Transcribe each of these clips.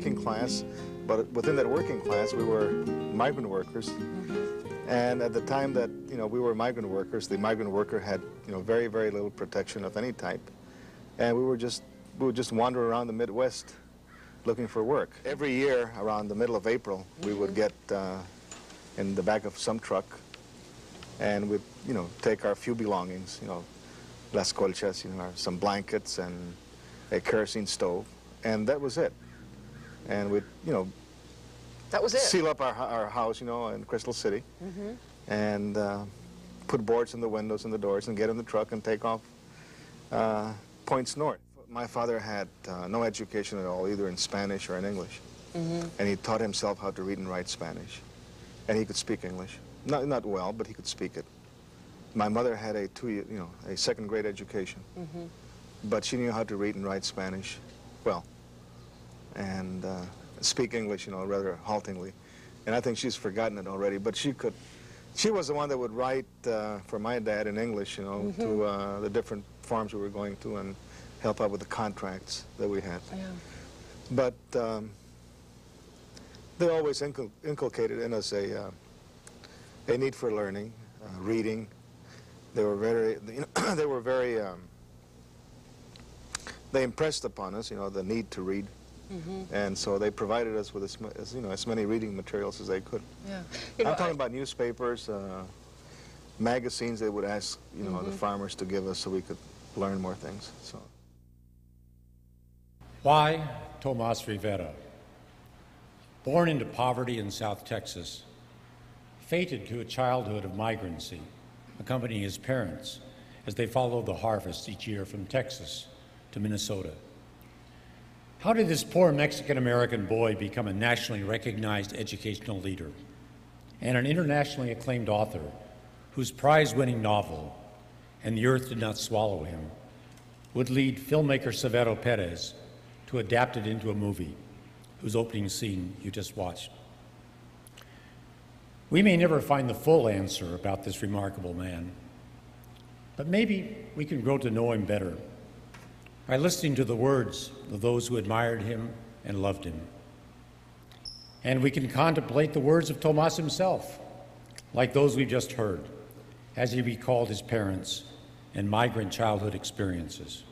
working class, but within that working class, we were migrant workers. And at the time that, you know, we were migrant workers, the migrant worker had, you know, very, very little protection of any type. And we were just, we would just wander around the Midwest looking for work. Every year, around the middle of April, we would get uh, in the back of some truck and we'd, you know, take our few belongings, you know, las colchas, you know, some blankets and a kerosene stove, and that was it. And we'd, you know, That was it. seal up our, our house, you know, in Crystal City, and uh, put boards in the windows and the doors and get in the truck and take off uh, points north. My father had uh, no education at all, either in Spanish or in English. And he taught himself how to read and write Spanish. And he could speak English. Not, not well, but he could speak it. My mother had a two, year- you know, a second grade education. But she knew how to read and write Spanish well and uh, speak English, you know, rather haltingly. And I think she's forgotten it already, but she could. She was the one that would write uh, for my dad in English, you know, to uh, the different farms we were going to and help out with the contracts that we had. Yeah. But um, they always incul- inculcated in us a, uh, a need for learning, uh, reading. They were very, you know, they were very, um, they impressed upon us, you know, the need to read. And so they provided us with as, as, you know, as many reading materials as they could. Yeah. You know, I'm talking I- about newspapers, uh, magazines they would ask, you know, the farmers to give us so we could learn more things. So. Why Tomas Rivera? Born into poverty in South Texas, fated to a childhood of migrancy, accompanying his parents as they followed the harvest each year from Texas to Minnesota. How did this poor Mexican American boy become a nationally recognized educational leader and an internationally acclaimed author whose prize winning novel, And the Earth Did Not Swallow Him, would lead filmmaker Severo Perez to adapt it into a movie whose opening scene you just watched. We may never find the full answer about this remarkable man, but maybe we can grow to know him better by listening to the words of those who admired him and loved him. And we can contemplate the words of Tomas himself, like those we've just heard, as he recalled his parents and migrant childhood experiences.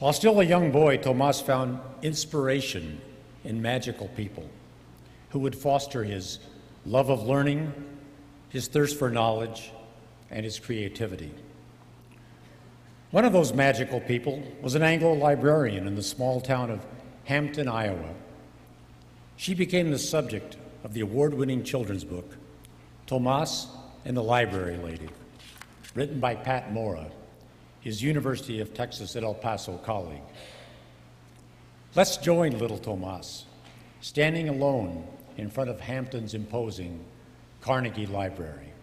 While still a young boy, Tomas found inspiration in magical people who would foster his love of learning, his thirst for knowledge, and his creativity. One of those magical people was an Anglo librarian in the small town of Hampton, Iowa. She became the subject of the award winning children's book, Tomas and the Library Lady, written by Pat Mora, his University of Texas at El Paso colleague. Let's join little Tomas, standing alone in front of Hampton's imposing Carnegie Library.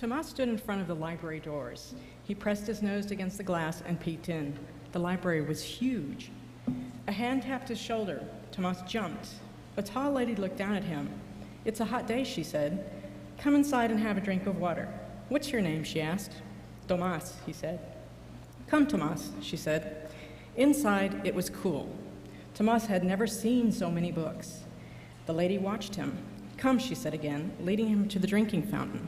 Tomas stood in front of the library doors. He pressed his nose against the glass and peeked in. The library was huge. A hand tapped his shoulder. Tomas jumped. A tall lady looked down at him. It's a hot day, she said. Come inside and have a drink of water. What's your name? she asked. Tomas, he said. Come, Tomas, she said. Inside, it was cool. Tomas had never seen so many books. The lady watched him. Come, she said again, leading him to the drinking fountain.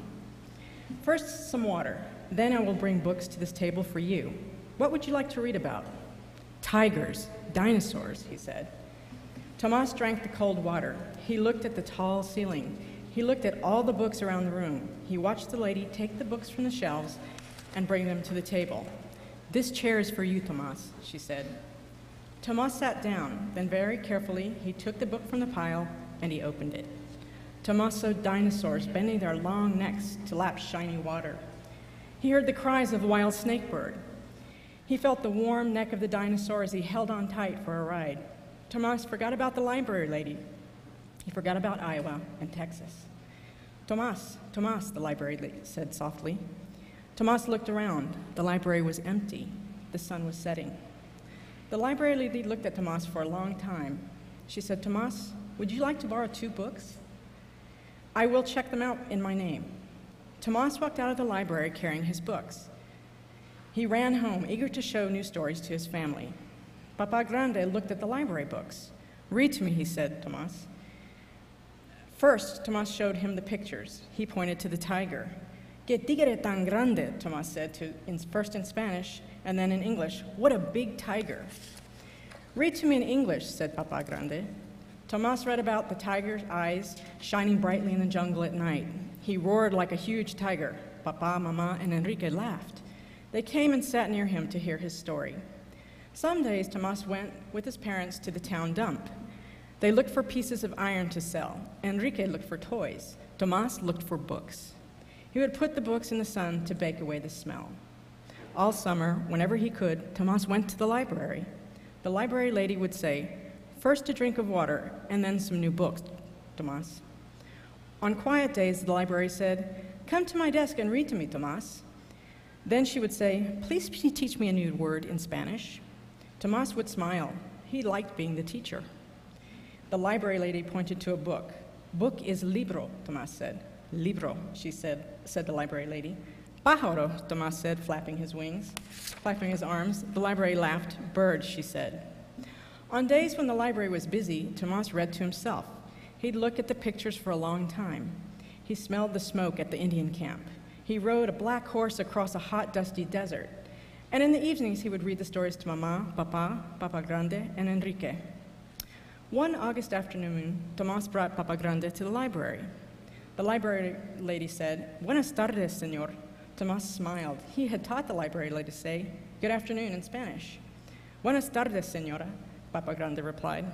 First, some water. Then I will bring books to this table for you. What would you like to read about? Tigers, dinosaurs, he said. Tomas drank the cold water. He looked at the tall ceiling. He looked at all the books around the room. He watched the lady take the books from the shelves and bring them to the table. This chair is for you, Tomas, she said. Tomas sat down. Then, very carefully, he took the book from the pile and he opened it. Tomas saw dinosaurs bending their long necks to lap shiny water. He heard the cries of a wild snake bird. He felt the warm neck of the dinosaur as he held on tight for a ride. Tomas forgot about the library lady. He forgot about Iowa and Texas. Tomas, Tomas, the library lady said softly. Tomas looked around. The library was empty. The sun was setting. The library lady looked at Tomas for a long time. She said, Tomas, would you like to borrow two books? I will check them out in my name. Tomas walked out of the library carrying his books. He ran home, eager to show new stories to his family. Papa Grande looked at the library books. Read to me, he said, Tomas. First, Tomas showed him the pictures. He pointed to the tiger. Que tigre tan grande, Tomas said, to, in, first in Spanish and then in English. What a big tiger. Read to me in English, said Papa Grande. Tomas read about the tiger's eyes shining brightly in the jungle at night. He roared like a huge tiger. Papa, Mama, and Enrique laughed. They came and sat near him to hear his story. Some days, Tomas went with his parents to the town dump. They looked for pieces of iron to sell. Enrique looked for toys. Tomas looked for books. He would put the books in the sun to bake away the smell. All summer, whenever he could, Tomas went to the library. The library lady would say, First a drink of water, and then some new books, Tomas. On quiet days, the library said, Come to my desk and read to me, Tomas. Then she would say, Please teach me a new word in Spanish. Tomas would smile. He liked being the teacher. The library lady pointed to a book. Book is libro, Tomas said. Libro, she said, said the library lady. Pájaro, Tomas said, flapping his wings, flapping his arms. The library laughed. Bird, she said. On days when the library was busy, Tomas read to himself. He'd look at the pictures for a long time. He smelled the smoke at the Indian camp. He rode a black horse across a hot, dusty desert. And in the evenings, he would read the stories to Mama, Papa, Papa Grande, and Enrique. One August afternoon, Tomas brought Papa Grande to the library. The library lady said, Buenas tardes, senor. Tomas smiled. He had taught the library lady to say, Good afternoon in Spanish. Buenas tardes, senora, Papa Grande replied.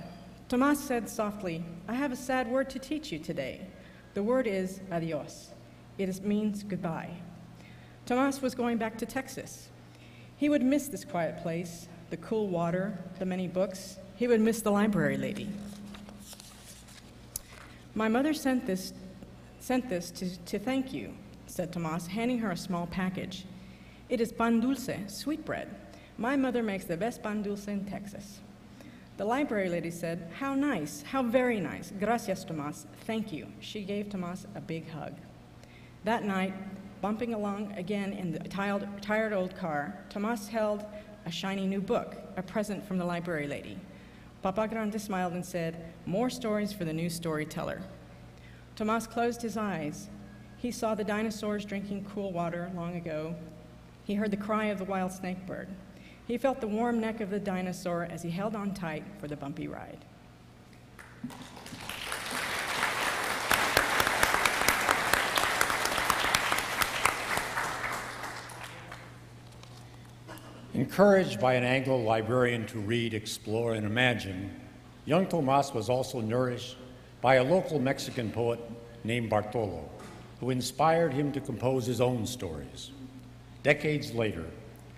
Tomas said softly, I have a sad word to teach you today. The word is adios. It means goodbye. Tomas was going back to Texas. He would miss this quiet place, the cool water, the many books. He would miss the library lady. My mother sent this, sent this to, to thank you, said Tomas, handing her a small package. It is pan dulce, sweet bread. My mother makes the best pan dulce in Texas. The library lady said, How nice, how very nice. Gracias, Tomas. Thank you. She gave Tomas a big hug. That night, bumping along again in the tired, tired old car, Tomas held a shiny new book, a present from the library lady. Papa Grande smiled and said, More stories for the new storyteller. Tomas closed his eyes. He saw the dinosaurs drinking cool water long ago. He heard the cry of the wild snake bird. He felt the warm neck of the dinosaur as he held on tight for the bumpy ride. Encouraged by an Anglo librarian to read, explore, and imagine, young Tomas was also nourished by a local Mexican poet named Bartolo, who inspired him to compose his own stories. Decades later,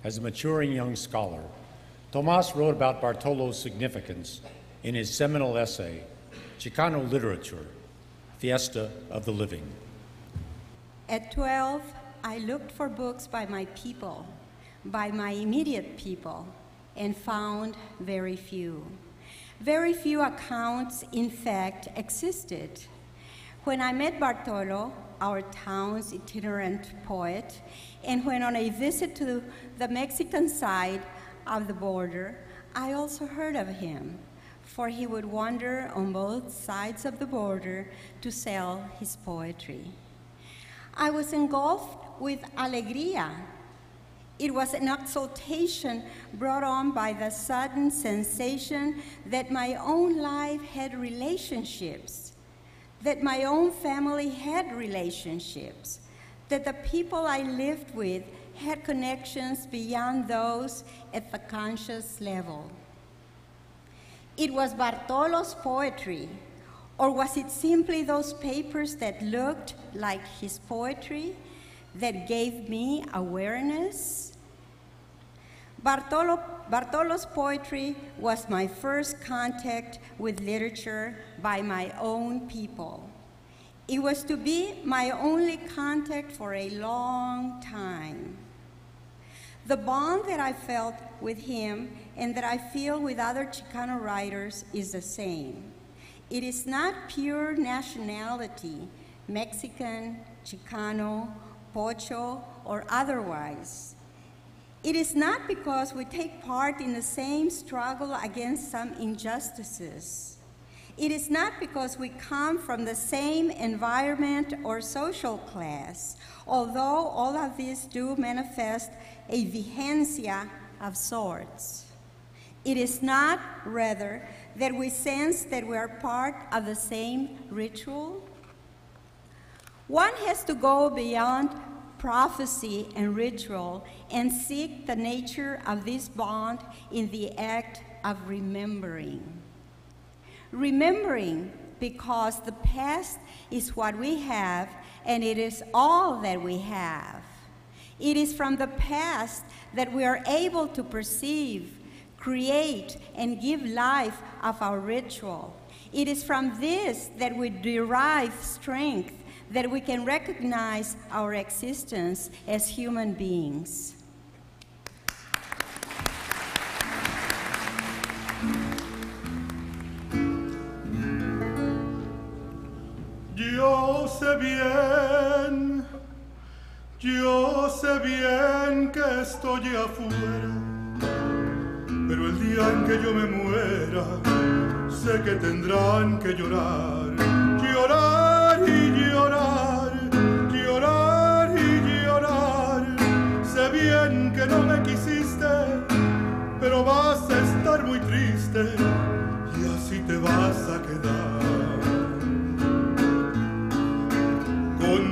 as a maturing young scholar, Tomas wrote about Bartolo's significance in his seminal essay, Chicano Literature, Fiesta of the Living. At 12, I looked for books by my people, by my immediate people, and found very few. Very few accounts, in fact, existed. When I met Bartolo, our town's itinerant poet, and when on a visit to the Mexican side of the border, I also heard of him, for he would wander on both sides of the border to sell his poetry. I was engulfed with alegria. It was an exultation brought on by the sudden sensation that my own life had relationships, that my own family had relationships, that the people I lived with had connections beyond those at the conscious level. It was Bartolo's poetry, or was it simply those papers that looked like his poetry that gave me awareness? Bartolo, Bartolo's poetry was my first contact with literature by my own people. It was to be my only contact for a long time. The bond that I felt with him and that I feel with other Chicano writers is the same. It is not pure nationality, Mexican, Chicano, Pocho, or otherwise. It is not because we take part in the same struggle against some injustices. It is not because we come from the same environment or social class, although all of these do manifest a vigencia of sorts. It is not, rather, that we sense that we are part of the same ritual. One has to go beyond prophecy and ritual and seek the nature of this bond in the act of remembering. Remembering because the past is what we have and it is all that we have. It is from the past that we are able to perceive, create, and give life of our ritual. It is from this that we derive strength that we can recognize our existence as human beings. Yo sé bien, yo sé bien que estoy afuera, pero el día en que yo me muera, sé que tendrán que llorar, llorar y llorar, llorar y llorar. Sé bien que no me quisiste, pero vas a estar muy triste y así te vas a quedar.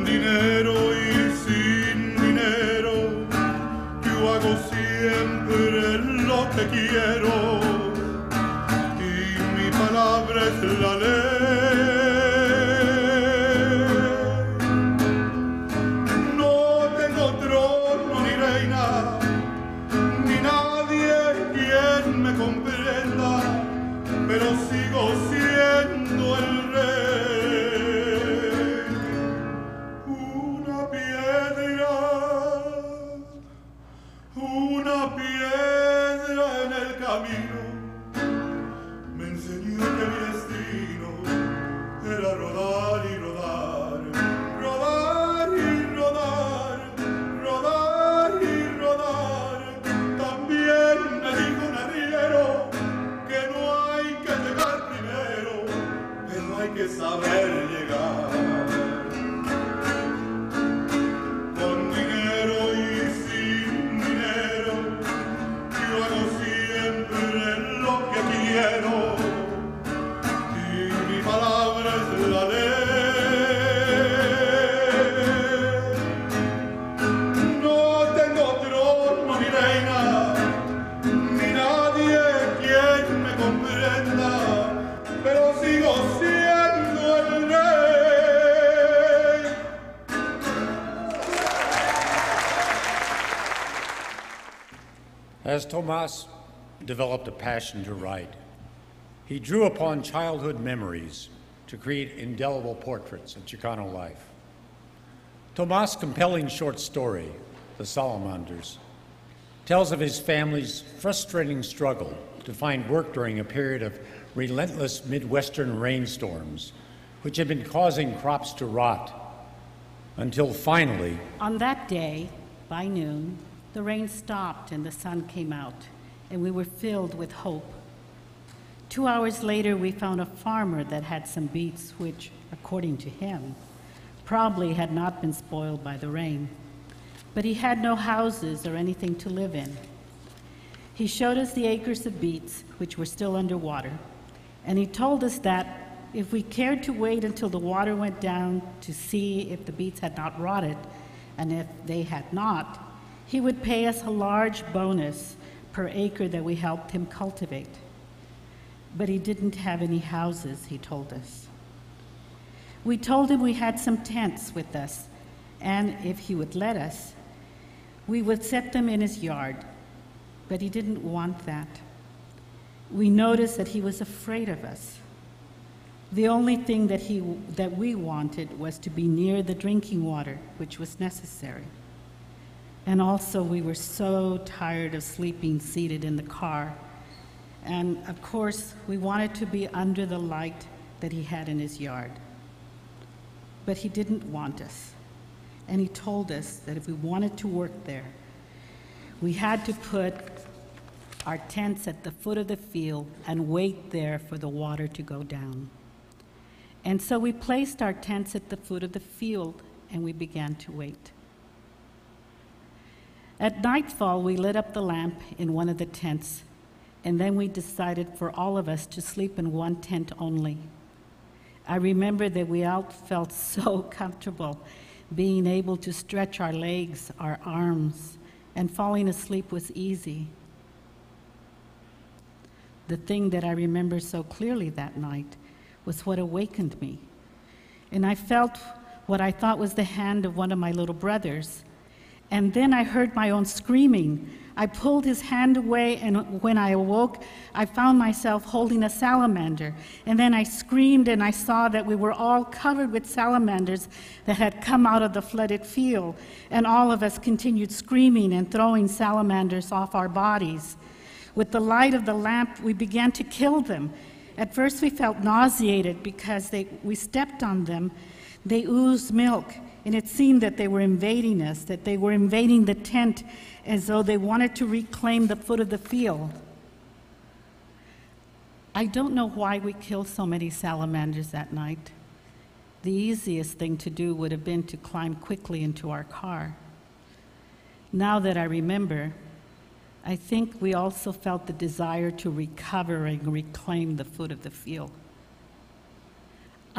Dinero y sin dinero, yo hago siempre lo que quiero y mi palabra es la ley. Tomas developed a passion to write, he drew upon childhood memories to create indelible portraits of Chicano life. Tomas' compelling short story, The Salamanders, tells of his family's frustrating struggle to find work during a period of relentless Midwestern rainstorms, which had been causing crops to rot until finally On that day, by noon, the rain stopped and the sun came out, and we were filled with hope. Two hours later, we found a farmer that had some beets, which, according to him, probably had not been spoiled by the rain. But he had no houses or anything to live in. He showed us the acres of beets, which were still underwater, and he told us that if we cared to wait until the water went down to see if the beets had not rotted, and if they had not, he would pay us a large bonus per acre that we helped him cultivate. But he didn't have any houses, he told us. We told him we had some tents with us, and if he would let us, we would set them in his yard. But he didn't want that. We noticed that he was afraid of us. The only thing that, he, that we wanted was to be near the drinking water, which was necessary. And also, we were so tired of sleeping seated in the car. And of course, we wanted to be under the light that he had in his yard. But he didn't want us. And he told us that if we wanted to work there, We had to put our tents at the foot of the field and wait there for the water to go down. And so we placed our tents at the foot of the field and we began to wait. At nightfall, we lit up the lamp in one of the tents, and then we decided for all of us to sleep in one tent only. I remember that we all felt so comfortable being able to stretch our legs, our arms, and falling asleep was easy. The thing that I remember so clearly that night was what awakened me. And I felt what I thought was the hand of one of my little brothers. And then I heard my own screaming. I pulled his hand away, and when I awoke, I found myself holding a salamander. And then I screamed, and I saw that we were all covered with salamanders that had come out of the flooded field. And all of us continued screaming and throwing salamanders off our bodies. With the light of the lamp, we began to kill them. At first, we felt nauseated because they, we stepped on them. They oozed milk, and it seemed that they were invading us, that they were invading the tent as though they wanted to reclaim the foot of the field. I don't know why we killed so many salamanders that night. The easiest thing to do would have been to climb quickly into our car. Now that I remember, I think we also felt the desire to recover and reclaim the foot of the field.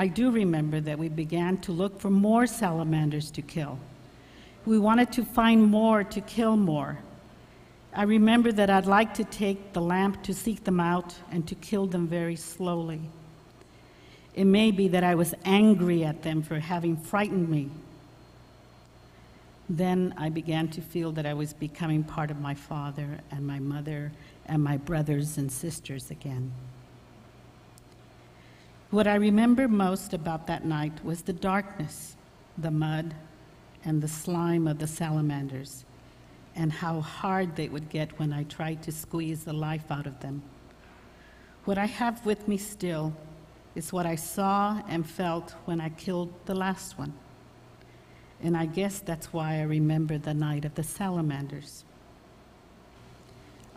I do remember that we began to look for more salamanders to kill. We wanted to find more to kill more. I remember that I'd like to take the lamp to seek them out and to kill them very slowly. It may be that I was angry at them for having frightened me. Then I began to feel that I was becoming part of my father and my mother and my brothers and sisters again. What I remember most about that night was the darkness, the mud, and the slime of the salamanders, and how hard they would get when I tried to squeeze the life out of them. What I have with me still is what I saw and felt when I killed the last one. And I guess that's why I remember the night of the salamanders.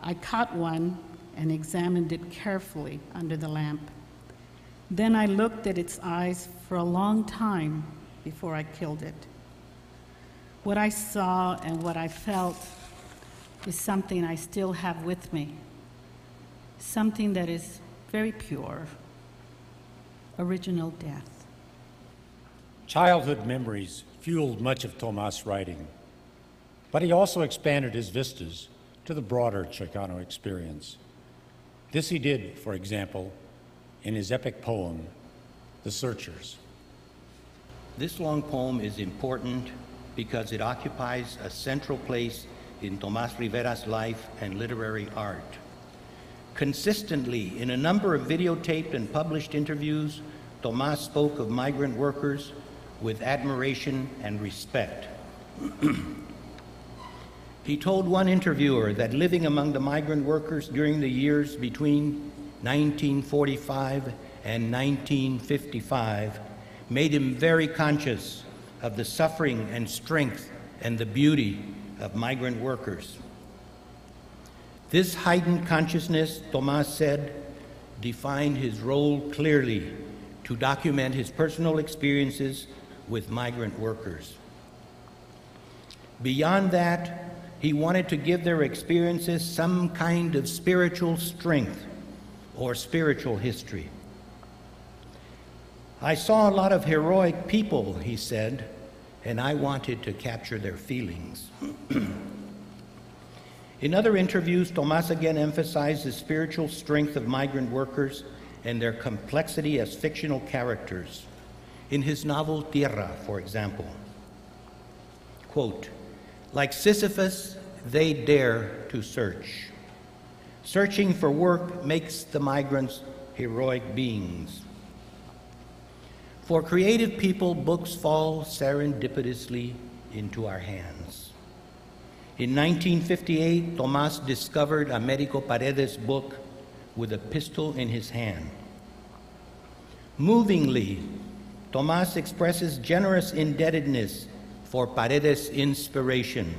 I caught one and examined it carefully under the lamp. Then I looked at its eyes for a long time before I killed it. What I saw and what I felt is something I still have with me, something that is very pure original death. Childhood memories fueled much of Tomas' writing, but he also expanded his vistas to the broader Chicano experience. This he did, for example, in his epic poem, The Searchers. This long poem is important because it occupies a central place in Tomas Rivera's life and literary art. Consistently, in a number of videotaped and published interviews, Tomas spoke of migrant workers with admiration and respect. he told one interviewer that living among the migrant workers during the years between 1945 and 1955 made him very conscious of the suffering and strength and the beauty of migrant workers. This heightened consciousness, Tomas said, defined his role clearly to document his personal experiences with migrant workers. Beyond that, he wanted to give their experiences some kind of spiritual strength or spiritual history. I saw a lot of heroic people, he said, and I wanted to capture their feelings. In other interviews, Tomas again emphasized the spiritual strength of migrant workers and their complexity as fictional characters. In his novel Tierra, for example, quote, like Sisyphus, they dare to search. Searching for work makes the migrants heroic beings. For creative people, books fall serendipitously into our hands. In 1958, Tomas discovered Americo Paredes' book with a pistol in his hand. Movingly, Tomas expresses generous indebtedness for Paredes' inspiration.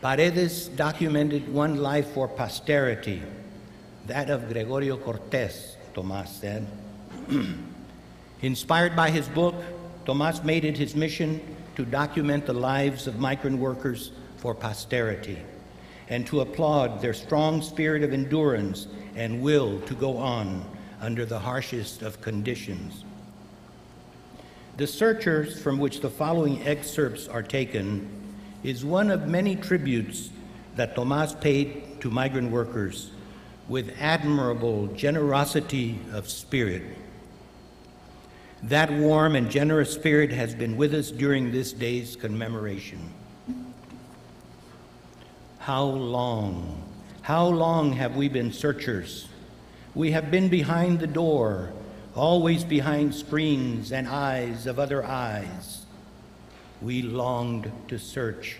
Paredes documented one life for posterity, that of Gregorio Cortez, Tomas said. Inspired by his book, Tomas made it his mission to document the lives of migrant workers for posterity and to applaud their strong spirit of endurance and will to go on under the harshest of conditions. The Searchers, from which the following excerpts are taken, is one of many tributes that Tomas paid to migrant workers with admirable generosity of spirit. That warm and generous spirit has been with us during this day's commemoration. How long, how long have we been searchers? We have been behind the door, always behind screens and eyes of other eyes. We longed to search,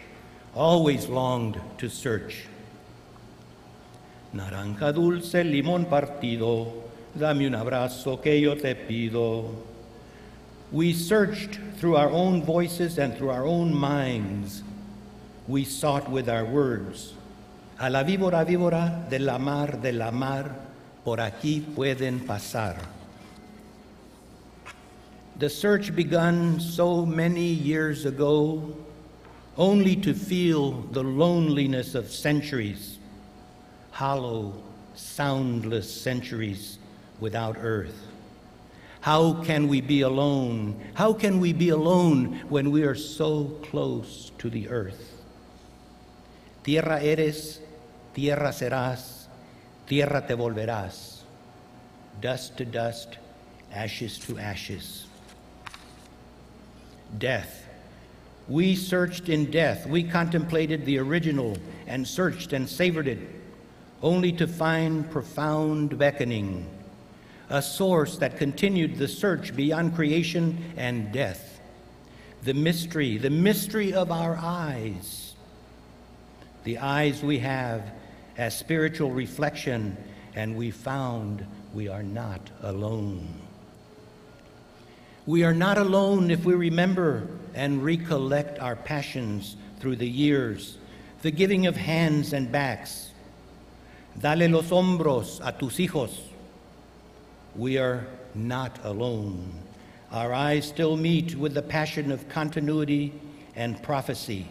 always longed to search. Naranja dulce, limón partido, dame un abrazo que yo te pido. We searched through our own voices and through our own minds. We sought with our words. A la víbora, víbora, de la mar, de la mar, por aquí pueden pasar. The search begun so many years ago, only to feel the loneliness of centuries, hollow, soundless centuries without earth. How can we be alone? How can we be alone when we are so close to the earth? Tierra eres, tierra serás, tierra te volverás. Dust to dust, ashes to ashes. Death. We searched in death. We contemplated the original and searched and savored it, only to find profound beckoning a source that continued the search beyond creation and death. The mystery, the mystery of our eyes, the eyes we have as spiritual reflection, and we found we are not alone. We are not alone if we remember and recollect our passions through the years, the giving of hands and backs. Dale los hombros a tus hijos we are not alone. Our eyes still meet with the passion of continuity and prophecy.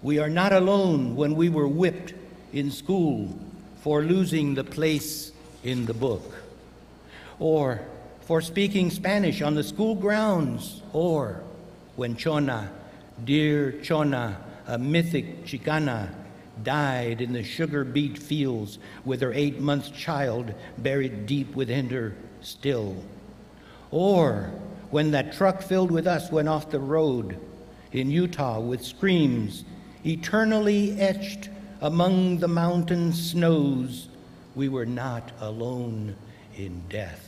We are not alone when we were whipped in school for losing the place in the book, or for speaking Spanish on the school grounds, or when Chona, dear Chona, a mythic Chicana, died in the sugar beet fields with her eight month child buried deep within her still. Or when that truck filled with us went off the road in Utah with screams eternally etched among the mountain snows, we were not alone in death.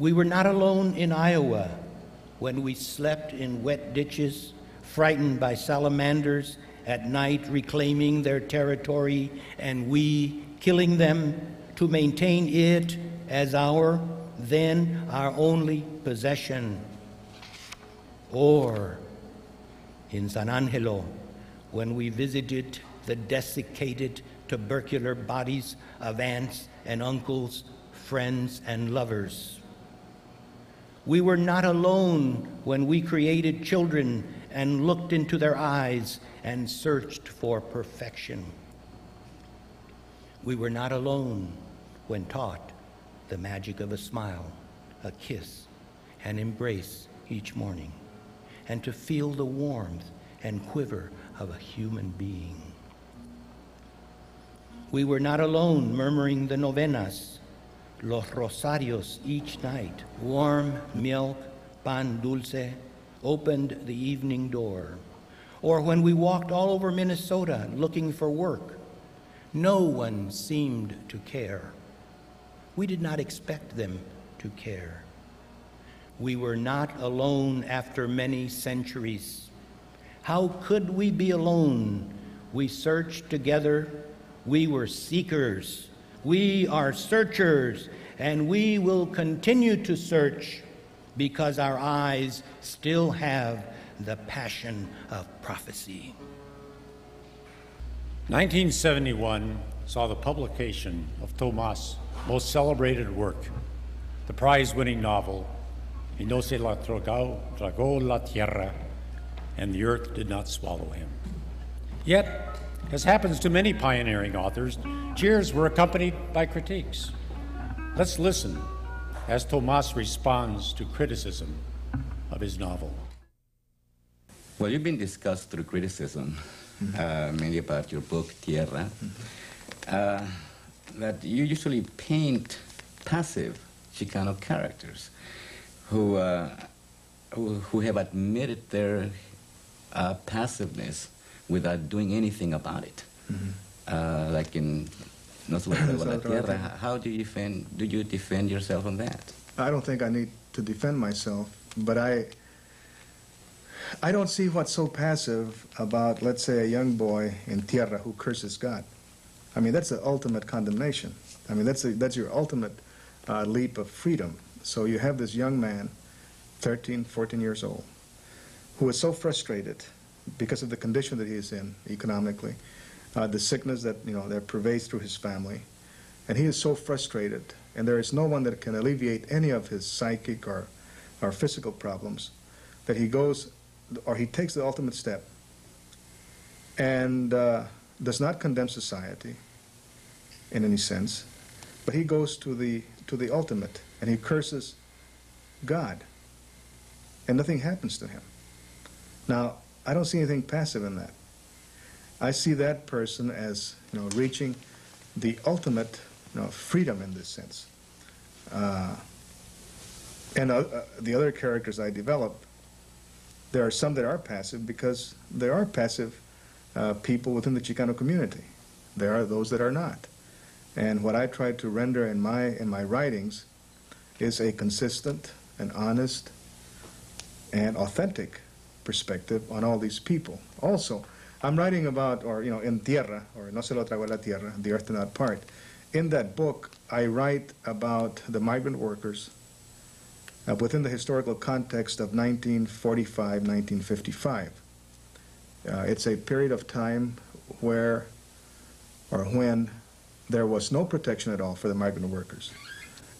We were not alone in Iowa when we slept in wet ditches frightened by salamanders at night reclaiming their territory, and we killing them to maintain it as our then our only possession. Or in San Angelo, when we visited the desiccated, tubercular bodies of aunts and uncles, friends and lovers. We were not alone when we created children and looked into their eyes and searched for perfection. We were not alone when taught the magic of a smile, a kiss, an embrace each morning, and to feel the warmth and quiver of a human being. We were not alone murmuring the novenas, los rosarios each night, warm milk, pan dulce, opened the evening door. Or when we walked all over Minnesota looking for work, no one seemed to care. We did not expect them to care. We were not alone after many centuries. How could we be alone? We searched together. We were seekers. We are searchers, and we will continue to search because our eyes still have the passion of prophecy. 1971 saw the publication of Tomas' most celebrated work, the prize winning novel, Y no se la tragó, tragó la tierra, and the earth did not swallow him. Yet, as happens to many pioneering authors, cheers were accompanied by critiques. Let's listen as Tomas responds to criticism of his novel. Well, you've been discussed through criticism, uh, mainly about your book, Tierra, uh, that you usually paint passive Chicano characters who, uh, who, who have admitted their uh, passiveness without doing anything about it. Uh, like in No se lo traigo a la tierra. How do you defend, do you defend yourself on that? I don't think I need to defend myself, but I I don't see what's so passive about, let's say, a young boy in Tierra who curses God. I mean, that's the ultimate condemnation. I mean, that's, a, that's your ultimate uh, leap of freedom. So you have this young man, 13, 14 years old, who is so frustrated because of the condition that he is in economically, uh, the sickness that, you know, that pervades through his family. And he is so frustrated, and there is no one that can alleviate any of his psychic or, or physical problems, that he goes, or he takes the ultimate step and uh, does not condemn society in any sense, but he goes to the, to the ultimate and he curses God, and nothing happens to him. Now, I don't see anything passive in that. I see that person as you know reaching the ultimate you know, freedom in this sense. Uh, and uh, uh, the other characters I develop, there are some that are passive because there are passive uh, people within the Chicano community. There are those that are not. And what I try to render in my in my writings is a consistent and honest and authentic perspective on all these people. Also, I'm writing about, or you know, in tierra, or no se lo tragó la tierra, the earth did not part. In that book, I write about the migrant workers uh, within the historical context of 1945, 1955. Uh, it's a period of time where, or when, there was no protection at all for the migrant workers.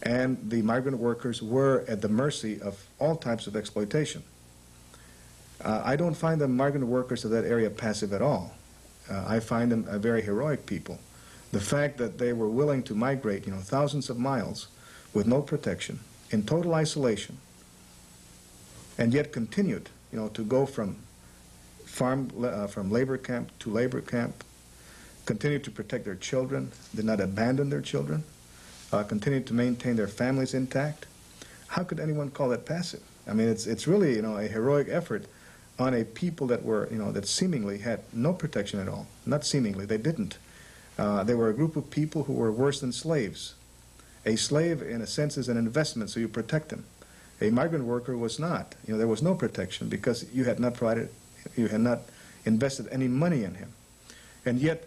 And the migrant workers were at the mercy of all types of exploitation. Uh, I don't find the migrant workers of that area passive at all. Uh, I find them a very heroic people. The fact that they were willing to migrate, you know, thousands of miles with no protection, in total isolation, and yet continued, you know, to go from farm, uh, from labor camp to labor camp, continued to protect their children, did not abandon their children, uh, continued to maintain their families intact. How could anyone call that passive? I mean, it's, it's really, you know, a heroic effort on a people that were, you know, that seemingly had no protection at all. Not seemingly, they didn't. Uh, they were a group of people who were worse than slaves. A slave, in a sense, is an investment, so you protect him. A migrant worker was not. You know, there was no protection because you had not provided, you had not invested any money in him. And yet,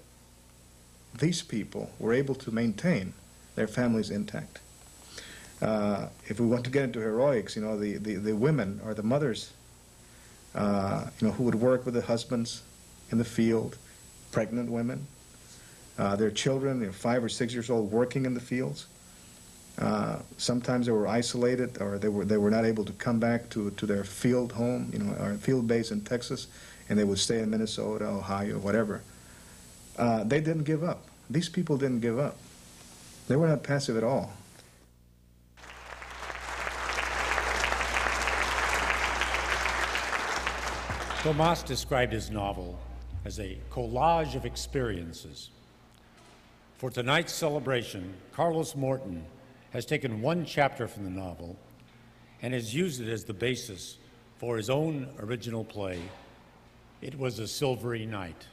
these people were able to maintain their families intact. Uh, if we want to get into heroics, you know, the, the, the women or the mothers, uh, you know, who would work with the husbands in the field, pregnant women, uh, their children, you know, five or six years old, working in the fields. Uh, sometimes they were isolated, or they were they were not able to come back to, to their field home, you know, or field base in Texas, and they would stay in Minnesota, Ohio, whatever. Uh, they didn't give up. These people didn't give up. They were not passive at all. Tomas described his novel as a collage of experiences. For tonight's celebration, Carlos Morton has taken one chapter from the novel and has used it as the basis for his own original play, It Was a Silvery Night.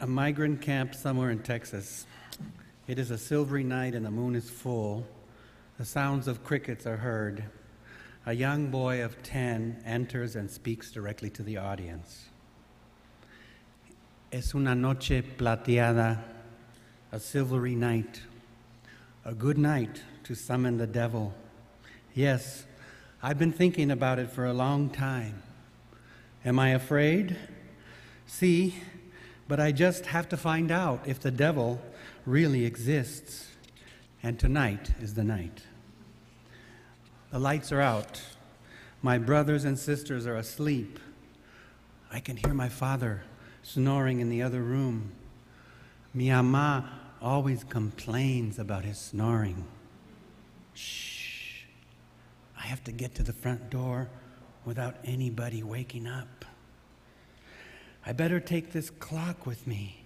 A migrant camp somewhere in Texas. It is a silvery night and the moon is full. The sounds of crickets are heard. A young boy of 10 enters and speaks directly to the audience. Es una noche plateada, a silvery night, a good night to summon the devil. Yes, I've been thinking about it for a long time. Am I afraid? See, but I just have to find out if the devil really exists. And tonight is the night. The lights are out. My brothers and sisters are asleep. I can hear my father snoring in the other room. Mi ama always complains about his snoring. Shh. I have to get to the front door without anybody waking up. I better take this clock with me.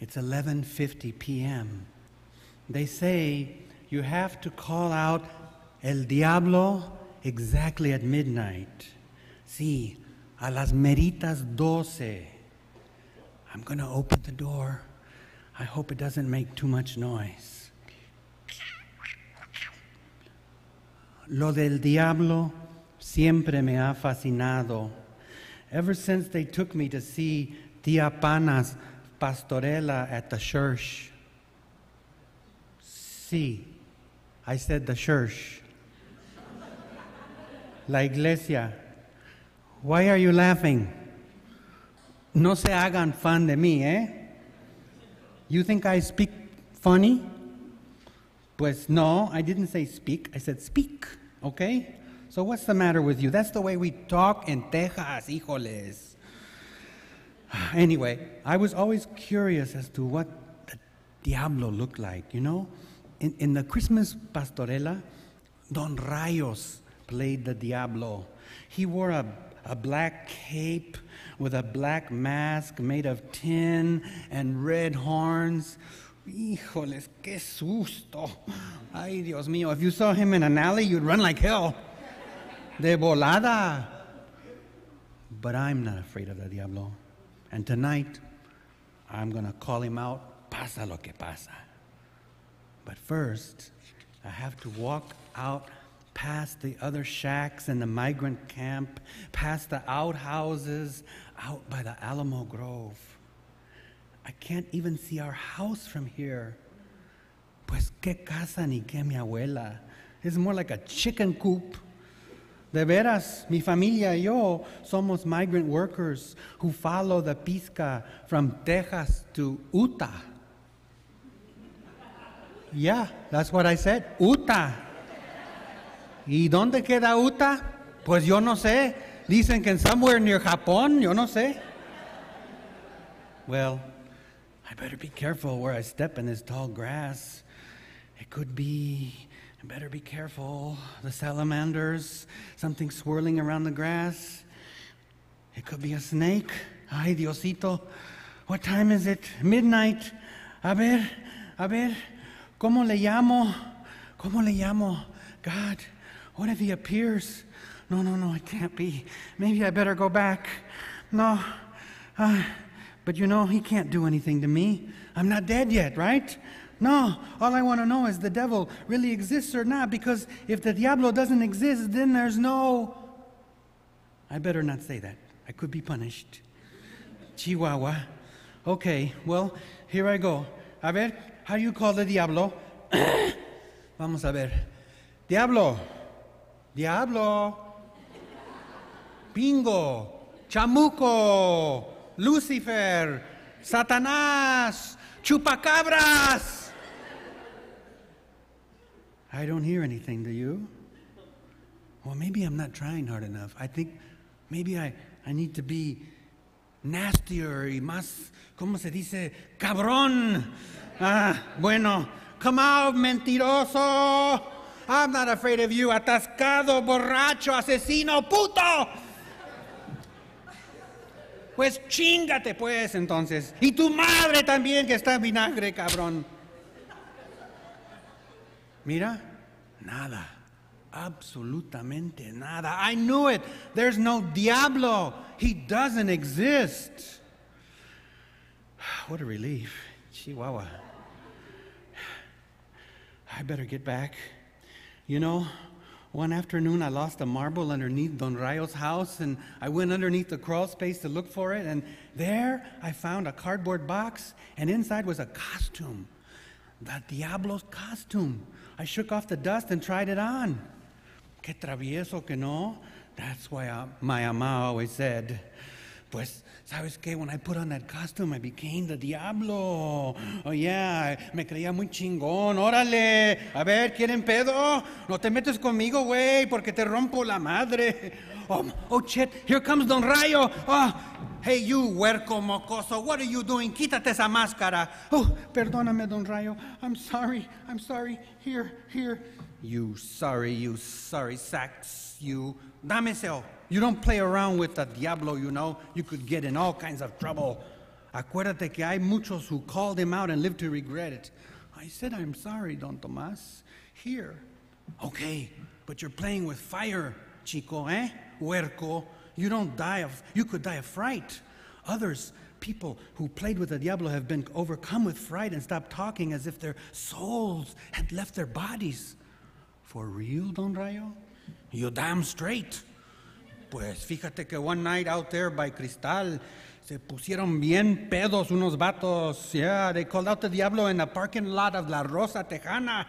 It's 11:50 p.m. They say you have to call out El Diablo exactly at midnight. Sí, a las meritas doce. I'm going to open the door. I hope it doesn't make too much noise. Lo del diablo siempre me ha fascinado. Ever since they took me to see Tia Pana's pastorela at the church. Sí, I said the church. La iglesia. Why are you laughing? No se hagan fan de mí, eh? You think I speak funny? Pues no, I didn't say speak, I said speak, okay? So what's the matter with you? That's the way we talk in Texas, hijoles. Anyway, I was always curious as to what the Diablo looked like, you know? In, in the Christmas pastorela, Don Rayos played the Diablo. He wore a, a black cape with a black mask made of tin and red horns. Híjoles, qué susto. Ay, Dios mío. If you saw him in an alley, you'd run like hell. De volada. But I'm not afraid of the Diablo. And tonight, I'm going to call him out, pasa lo que pasa. But first, I have to walk out past the other shacks in the migrant camp, past the outhouses out by the Alamo Grove. I can't even see our house from here. Pues qué casa ni qué mi abuela. It's more like a chicken coop. De veras, mi familia y yo somos migrant workers who follow the pizca from Texas to Utah. Yeah, that's what I said. Utah. ¿Y dónde queda Utah? Pues yo no sé. Dicen que en somewhere near Japón, yo no sé. Well, I better be careful where I step in this tall grass. It could be, I better be careful. The salamanders, something swirling around the grass. It could be a snake. Ay, Diosito. What time is it? Midnight. A ver, a ver. ¿Cómo le llamo? ¿Cómo le llamo? God, what if he appears? No, no, no, it can't be. Maybe I better go back. No. Uh, but you know, he can't do anything to me. I'm not dead yet, right? No, all I want to know is the devil really exists or not, because if the diablo doesn't exist, then there's no. I better not say that. I could be punished. Chihuahua. Okay, well, here I go. A ver, how do you call the diablo? Vamos a ver. Diablo. Diablo. Pingo. Chamuco. Lucifer. Satanás. Chupacabras. I don't hear anything, do you? Well, maybe I'm not trying hard enough. I think maybe I, I need to be nastier y más, ¿cómo se dice? Cabrón. Ah, bueno. Come out, mentiroso. I'm not afraid of you, atascado, borracho, asesino, puto. Pues chingate, pues, entonces. Y tu madre también, que está en vinagre, cabrón. Mira, nada. Absolutamente nada. I knew it. There's no diablo. He doesn't exist. What a relief. Chihuahua. I better get back. You know, one afternoon I lost a marble underneath Don Rayo's house, and I went underneath the crawl space to look for it, and there I found a cardboard box, and inside was a costume. The Diablo's costume. I shook off the dust and tried it on. Qué travieso que no. That's why uh, my ama always said, pues, ¿sabes qué? When I put on that costume, I became the diablo. Oh, yeah, me creía muy chingón. Órale, a ver, ¿quieren pedo? No te metes conmigo, güey, porque te rompo la madre. Oh, oh, shit, here comes Don Rayo. Oh, hey, you, huerco mocoso, what are you doing? Quítate esa máscara. Oh, perdóname, Don Rayo. I'm sorry, I'm sorry. Here, here. You sorry, you sorry sacks, you. Dámeselo. You don't play around with the diablo, you know. You could get in all kinds of trouble. Acuérdate que hay muchos who called him out and lived to regret it. I said, I'm sorry, Don Tomas. Here. Okay, but you're playing with fire, chico, eh? Huerco. You don't die of, you could die of fright. Others, people who played with the diablo, have been overcome with fright and stopped talking as if their souls had left their bodies. For real, Don Rayo? You damn straight. Pues fíjate que one night out there by Cristal, se pusieron bien pedos unos vatos. Yeah, they called out the Diablo in the parking lot of La Rosa Tejana.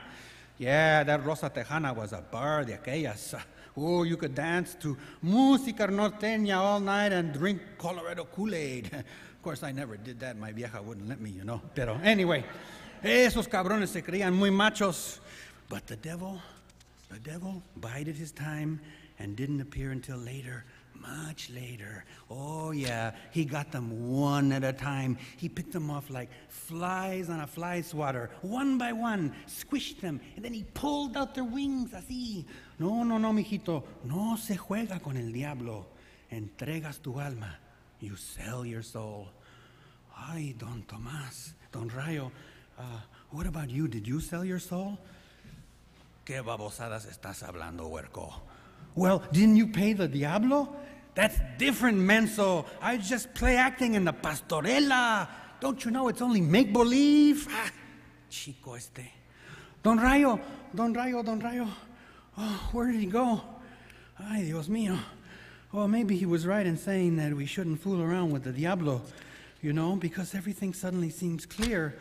Yeah, that Rosa Tejana was a bar de aquellas. Oh, you could dance to música norteña all night and drink Colorado Kool-Aid. Of course, I never did that. My vieja wouldn't let me, you know. Pero anyway, esos cabrones se creían muy machos. But the devil, the devil bided his time and didn't appear until later, much later. Oh, yeah, he got them one at a time. He picked them off like flies on a fly swatter, one by one, squished them, and then he pulled out their wings así. No, no, no, mijito, no se juega con el diablo. Entregas tu alma, you sell your soul. Ay, Don Tomás, Don Rayo, uh, what about you? Did you sell your soul? ¿Qué babosadas estás hablando, huerco? Well, didn't you pay the diablo? That's different, menso. I just play acting in the pastorela. Don't you know it's only make believe? Ah, chico este. Don Rayo, Don Rayo, Don Rayo. Oh, where did he go? Ay, Dios mío. Well, maybe he was right in saying that we shouldn't fool around with the diablo, you know, because everything suddenly seems clear.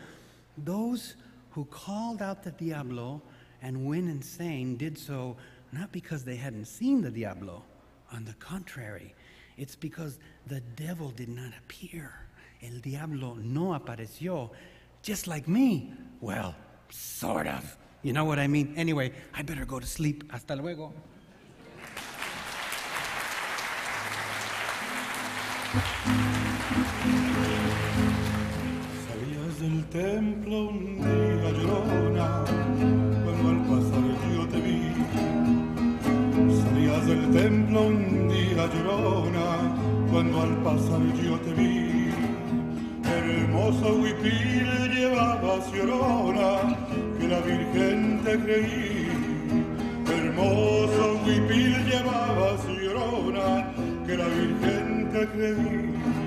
Those who called out the diablo and when insane did so not because they hadn't seen the diablo. On the contrary, it's because the devil did not appear. El diablo no apareció, just like me. Well, sort of. You know what I mean? Anyway, I better go to sleep. Hasta luego. Salías del templo un día llorona, del templo un día llorona, cuando al pasar yo te vi. Hermoso huipil llevabas llorona, que la Virgen te creí. Hermoso huipil llevabas llorona, que la Virgen te creí.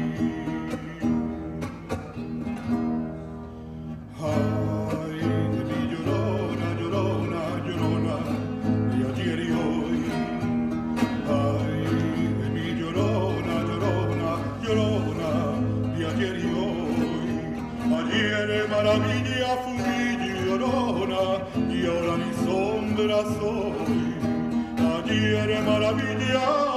Ayer maravilla fui llorona, y ahora mi sombra soy. Ayer maravilla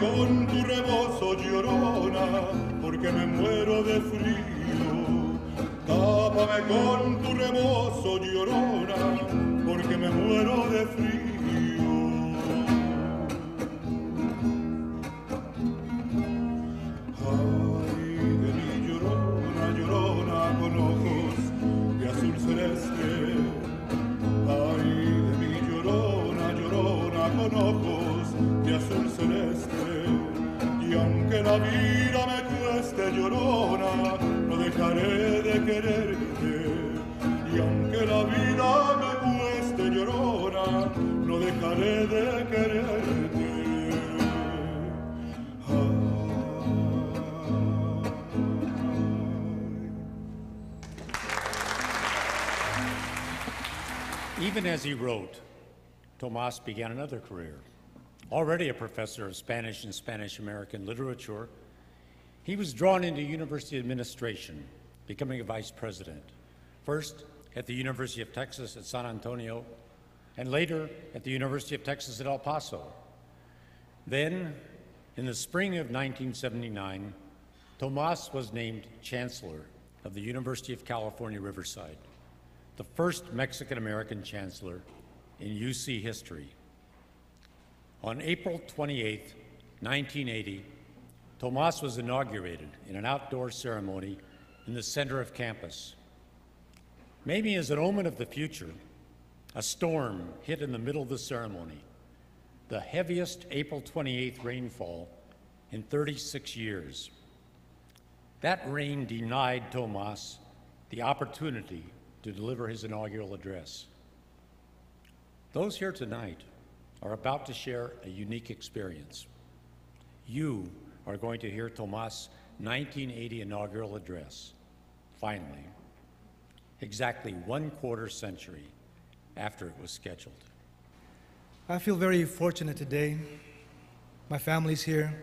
con tu rebozo, llorona, porque me muero de frío. Tápame con tu rebozo, llorona, porque me muero de frío. As he wrote, Tomas began another career. Already a professor of Spanish and Spanish American literature, he was drawn into university administration, becoming a vice president, first at the University of Texas at San Antonio, and later at the University of Texas at El Paso. Then, in the spring of 1979, Tomas was named chancellor of the University of California, Riverside, the first Mexican American chancellor in UC history. On April 28, 1980, Tomas was inaugurated in an outdoor ceremony in the center of campus. Maybe as an omen of the future, a storm hit in the middle of the ceremony, the heaviest April 28th rainfall in 36 years. That rain denied Tomas the opportunity to deliver his inaugural address. Those here tonight are about to share a unique experience. You are going to hear Tomas' 1980 inaugural address, finally, exactly one quarter century after it was scheduled. I feel very fortunate today. My family's here.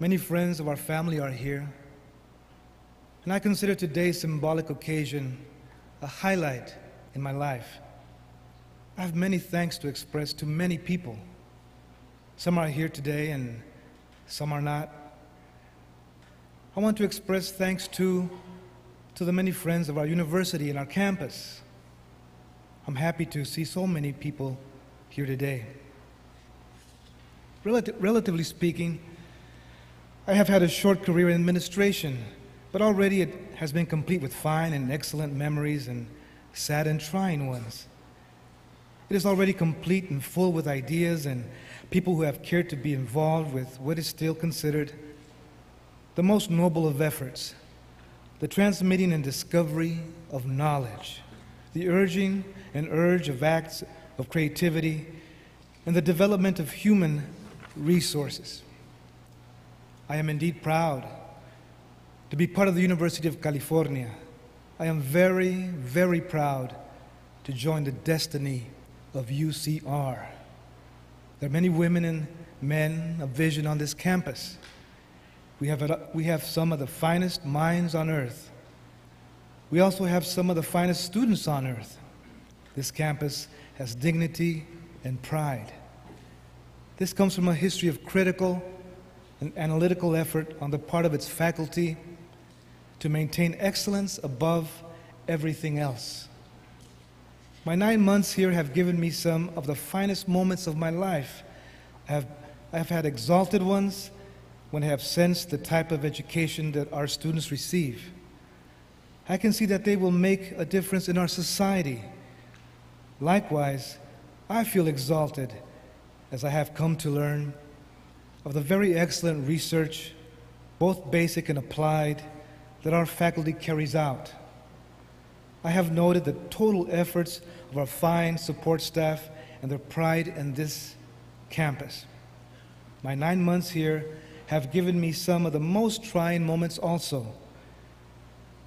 Many friends of our family are here. And I consider today's symbolic occasion a highlight in my life. I have many thanks to express to many people. Some are here today and some are not. I want to express thanks to, to the many friends of our university and our campus. I'm happy to see so many people here today. Relati- relatively speaking, I have had a short career in administration, but already it has been complete with fine and excellent memories and sad and trying ones. It is already complete and full with ideas and people who have cared to be involved with what is still considered the most noble of efforts the transmitting and discovery of knowledge, the urging and urge of acts of creativity, and the development of human resources. I am indeed proud to be part of the University of California. I am very, very proud to join the destiny of UCR. There are many women and men of vision on this campus. We have, a- we have some of the finest minds on earth. We also have some of the finest students on earth. This campus has dignity and pride. This comes from a history of critical and analytical effort on the part of its faculty to maintain excellence above everything else. My nine months here have given me some of the finest moments of my life. I have, I have had exalted ones when I have sensed the type of education that our students receive. I can see that they will make a difference in our society. Likewise, I feel exalted as I have come to learn of the very excellent research, both basic and applied, that our faculty carries out. I have noted the total efforts of our fine support staff and their pride in this campus. My nine months here have given me some of the most trying moments also.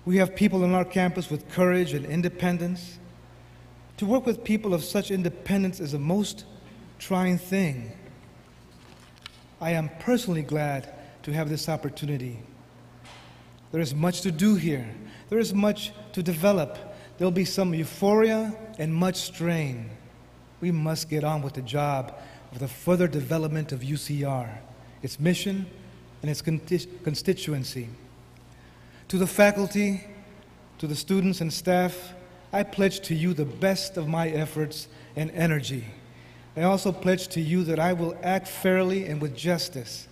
We have people on our campus with courage and independence. To work with people of such independence is a most trying thing. I am personally glad to have this opportunity. There is much to do here. There is much to develop. There'll be some euphoria and much strain. We must get on with the job of the further development of UCR, its mission, and its constituency. To the faculty, to the students and staff, I pledge to you the best of my efforts and energy. I also pledge to you that I will act fairly and with justice.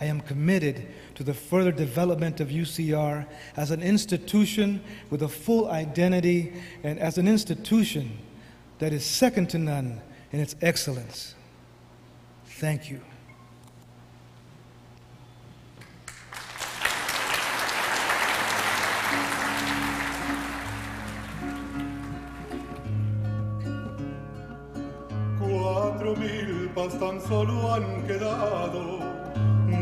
I am committed to the further development of UCR as an institution with a full identity and as an institution that is second to none in its excellence. Thank you. Cuatro milpas solo han quedado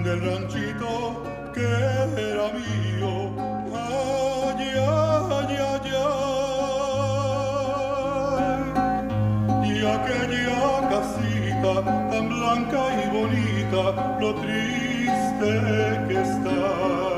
del ranchito que era mío. Ay, ay, ay, aquella casita tan blanca y bonita, lo triste que está.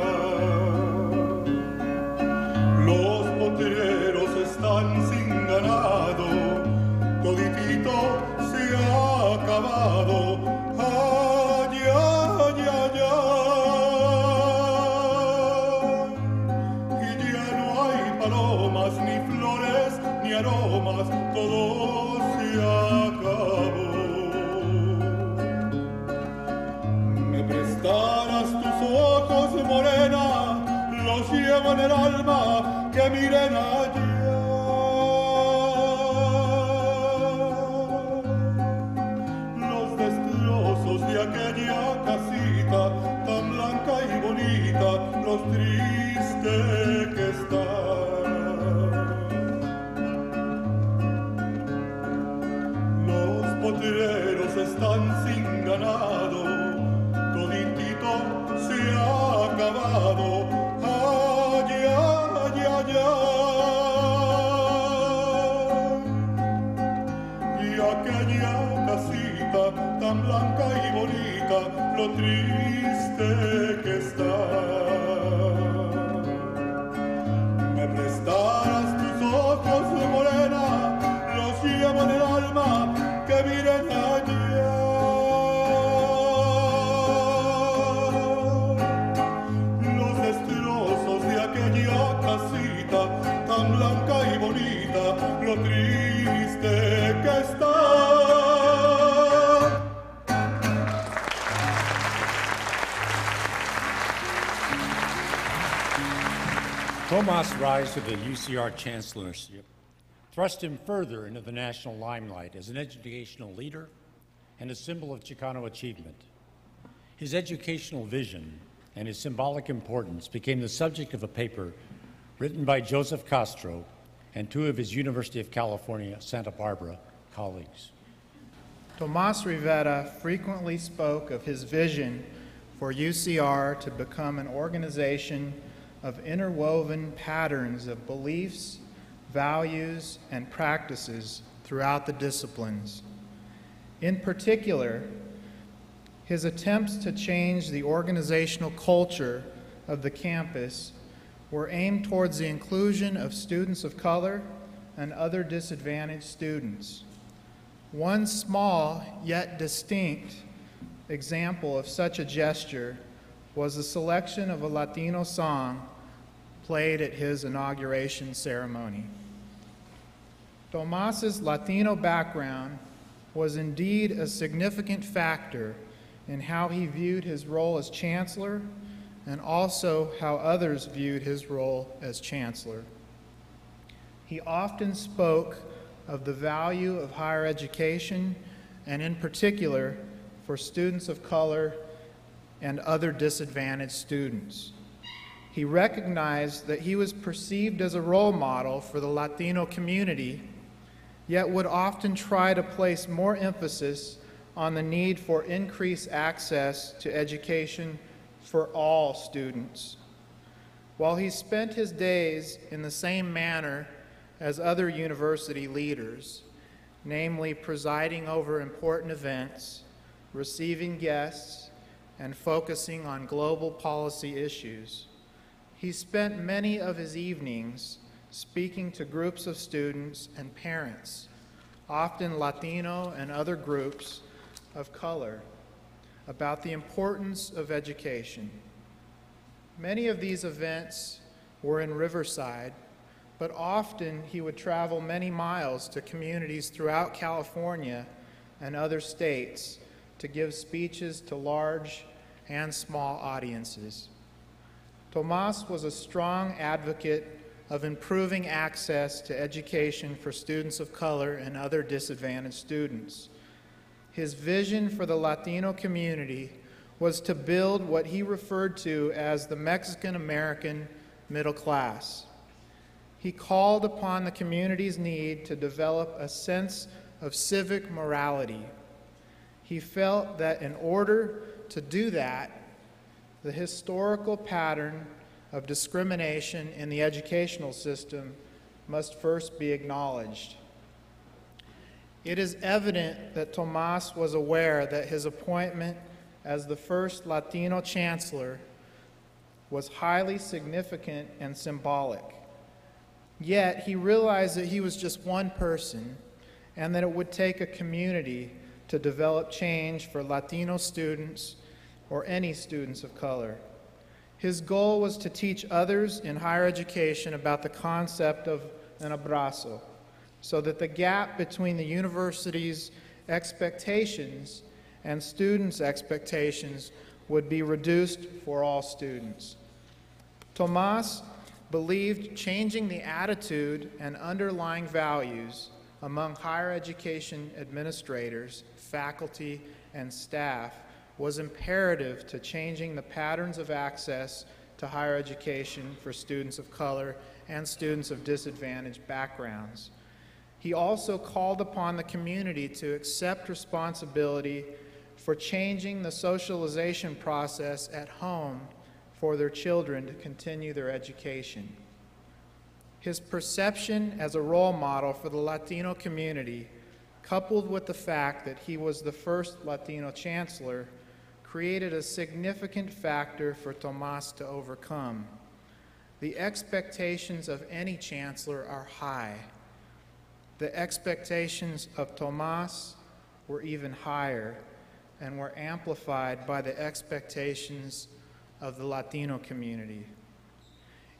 Rise to the UCR chancellorship thrust him further into the national limelight as an educational leader and a symbol of Chicano achievement. His educational vision and his symbolic importance became the subject of a paper written by Joseph Castro and two of his University of California, Santa Barbara colleagues. Tomas Rivera frequently spoke of his vision for UCR to become an organization of interwoven patterns of beliefs, values, and practices throughout the disciplines. In particular, his attempts to change the organizational culture of the campus were aimed towards the inclusion of students of color and other disadvantaged students. One small yet distinct example of such a gesture was the selection of a Latino song played at his inauguration ceremony. Tomas's Latino background was indeed a significant factor in how he viewed his role as chancellor and also how others viewed his role as chancellor. He often spoke of the value of higher education and, in particular, for students of color and other disadvantaged students. He recognized that he was perceived as a role model for the Latino community, yet would often try to place more emphasis on the need for increased access to education for all students. While he spent his days in the same manner as other university leaders, namely presiding over important events, receiving guests, and focusing on global policy issues, he spent many of his evenings speaking to groups of students and parents, often Latino and other groups of color, about the importance of education. Many of these events were in Riverside, but often he would travel many miles to communities throughout California and other states to give speeches to large and small audiences. Tomas was a strong advocate of improving access to education for students of color and other disadvantaged students. His vision for the Latino community was to build what he referred to as the Mexican American middle class. He called upon the community's need to develop a sense of civic morality. He felt that in order to do that, the historical pattern of discrimination in the educational system must first be acknowledged. It is evident that Tomas was aware that his appointment as the first Latino chancellor was highly significant and symbolic. Yet he realized that he was just one person and that it would take a community to develop change for Latino students or any students of color. His goal was to teach others in higher education about the concept of an abrazo, so that the gap between the university's expectations and students' expectations would be reduced for all students. Tomas believed changing the attitude and underlying values among higher education administrators, faculty, and staff was imperative to changing the patterns of access to higher education for students of color and students of disadvantaged backgrounds. He also called upon the community to accept responsibility for changing the socialization process at home for their children to continue their education. His perception as a role model for the Latino community, coupled with the fact that he was the first Latino chancellor, created a significant factor for Tomas to overcome. The expectations of any chancellor are high. The expectations of Tomas were even higher and were amplified by the expectations of the Latino community.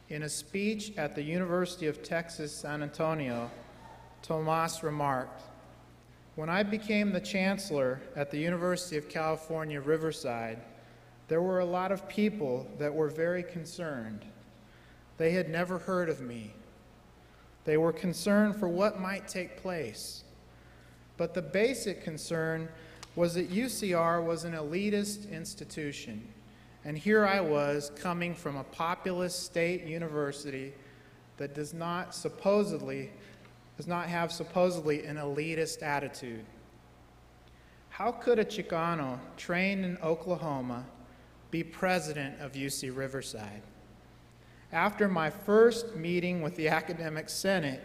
In a speech at the University of Texas, San Antonio, Tomas remarked, When I became the chancellor at the University of California, Riverside, there were a lot of people that were very concerned. They had never heard of me. They were concerned for what might take place. But the basic concern was that UCR was an elitist institution. And here I was coming from a populous state university that does not supposedly does not have supposedly an elitist attitude. How could a Chicano trained in Oklahoma be president of UC Riverside? After my first meeting with the Academic Senate,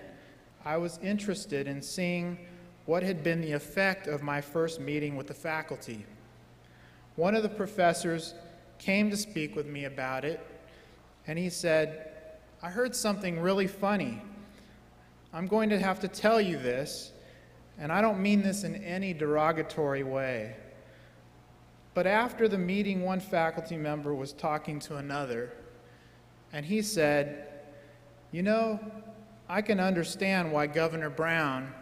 I was interested in seeing what had been the effect of my first meeting with the faculty. One of the professors came to speak with me about it, and he said, I heard something really funny. I'm going to have to tell you this, and I don't mean this in any derogatory way. But after the meeting, one faculty member was talking to another, and he said, You know, I can understand why Governor Brown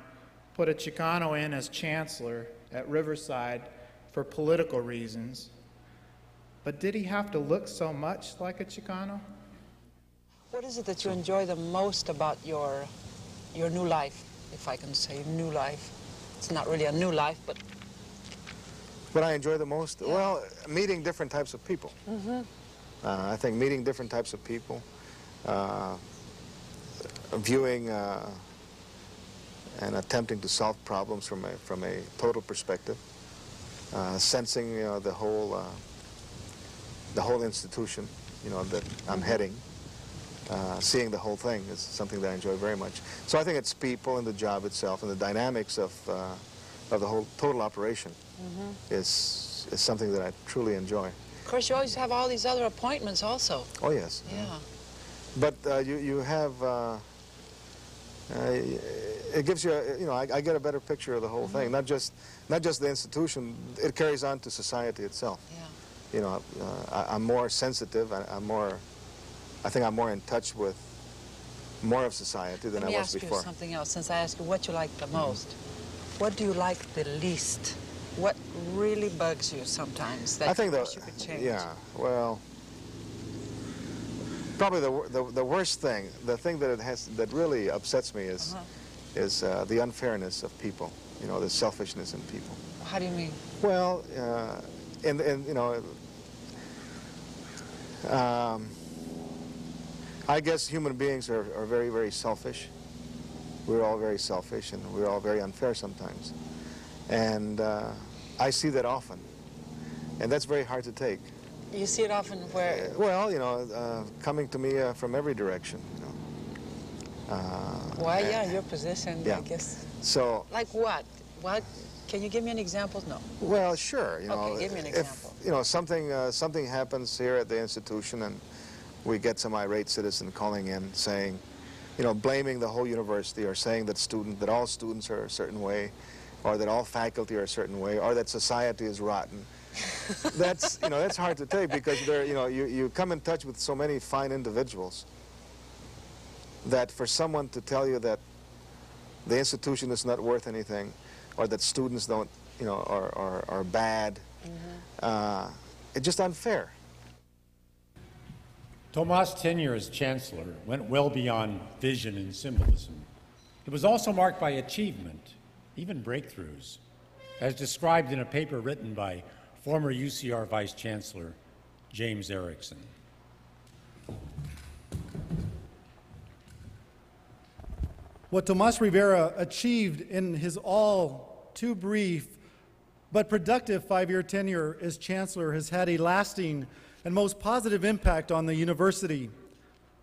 put a Chicano in as chancellor at Riverside for political reasons. But did he have to look so much like a Chicano? What is it that you enjoy the most about your, your new life, if I can say new life? It's not really a new life, but What I enjoy the most? Well, meeting different types of people. Mhm. Uh, I think meeting different types of people, uh, viewing uh, and attempting to solve problems from a, from a total perspective, uh, sensing you know, the whole uh, the whole institution, you know that I'm heading, uh, seeing the whole thing is something that I enjoy very much. So I think it's people and the job itself and the dynamics of uh, of the whole total operation Mhm. is is something that I truly enjoy. of course you always have all these other appointments also. Oh yes. Yeah. But uh, you you have uh, uh, it gives you a, you know I, I get a better picture of the whole thing. Not just not just the institution. It carries on to society itself. Yeah. You know uh, I, I'm more sensitive. I, I'm more. I think I'm more in touch with more of society than Let me I was ask before. you something else. Since I asked you what you like the most, what do you like the least? What really bugs you sometimes that I think you the you could change? yeah well probably the, the the worst thing the thing that it has that really upsets me is Uh-huh. is uh, the unfairness of people you know the selfishness in people How do you mean? well uh, and and you know um, I guess human beings are, are very very selfish we're all very selfish and we're all very unfair sometimes and uh, I see that often and that's very hard to take You see it often where well, you know, uh, coming to me uh, from every direction. You know. Uh, Why, and yeah, your position, I yeah. guess. So, Like what? What? Can you give me an example? No. Well, sure. You know, Okay, give me an if, you know, something, uh, something happens here at the institution and we get some irate citizen calling in saying, you know, blaming the whole university or saying that student, that all students are a certain way or that all faculty are a certain way or that society is rotten. that's, you know, that's hard to take because there, you know, you, you come in touch with so many fine individuals that for someone to tell you that the institution is not worth anything or that students don't, you know, are, are, are bad, uh, it's just unfair. Tomas' tenure as chancellor went well beyond vision and symbolism. It was also marked by achievement, even breakthroughs, as described in a paper written by former UCR Vice Chancellor James Erickson. What Tomas Rivera achieved in his all too brief but productive five year tenure as chancellor has had a lasting and most positive impact on the university,